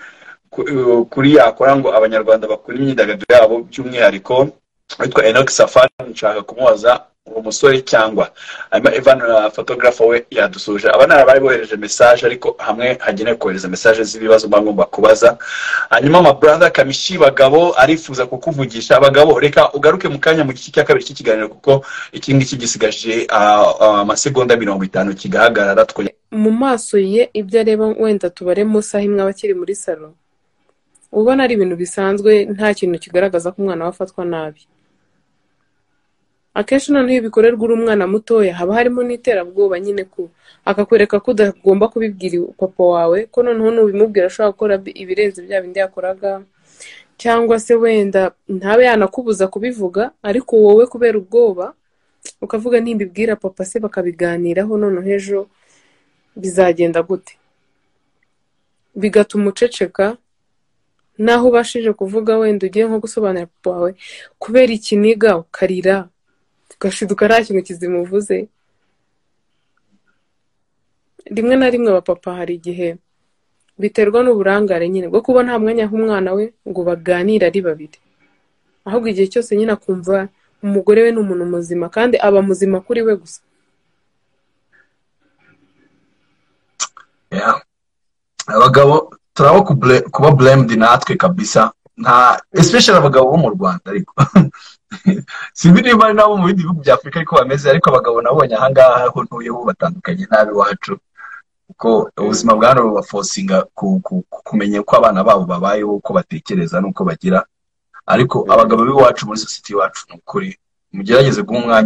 Speaker 2: ku- kuri yakora ngo abanyarwanda bakora imyidagaduro yabo by'umwihariko? Witwa Enoch Safari nshaka kumubaza uwo musore cyangwa. Hanyuma Evan uh, photographer we yadusuje aba ni abari bohereje message ariko hamwe hagenewe kohereza message z'ibibazo mba ngomba kubaza. Hanyuma ama brother Kamishi bagabo arifuza kukuvugisha. Abagabo reka ugaruke mu kanya mu gice cya kabiri cy'ikiganiro kuko iki ngiki gisigaje uh, uh, amasegonda mirongo itanu kigahagarara.
Speaker 1: Mu maso ye ibyo areba wenda tubare mu saha imwe aba akiri muri salo ubona ari ibintu bisanzwe nta kintu kigaragaza ko umwana we afatwa nabi. Akenshi noneho iyo bikorerwa uri umwana mutoya haba harimo n'iterabwoba nyine ko akakwereka ko udagomba kubibwira papa wawe ko noneho nubimubwira ashobora gukora bi- ibirenze bya bindi yakoraga. Cyangwa se wenda ntabe yanakubuza kubivuga ariko wowe kubera ubwoba ukavuga nimbibwira papa se bakabiganiraho noneho ejo bizagenda gute? Bigatuma uceceka naho ubashije kuvuga wenda ugiye nko gusobanurira papa wawe kubera ikiniga ukarira. Ugashiduka nta kintu kizima uvuze rimwe na rimwe abapapa hari igihe biterwa n'uburangare nyine bwo kuba nta mwanya aha umwana we ngo baganire ari babiri. Ahubwo igihe cyose nyine akumva umugore we ni umuntu muzima kandi aba muzima kuri we gusa.
Speaker 2: Abagabo turabo kuba blamed natwe kabisa. Nta especially abagabo bo mu rwanda ariko. sinzi niba ari nabo mu bindi bihugu bya afurika ariko bameze ariko abagabo nabonye ahangaha aho ntuye bo batandukanye nabi iwacu. Kuko ubuzima bwa hano bubafosinga ku- ku- ku- kumenya uko abana babo babayeho uko batekereza n'uko bagira. Ariko abagabo b'iwacu muri sosiyete iwacu ni ukuri. Mugerageze guha umwanya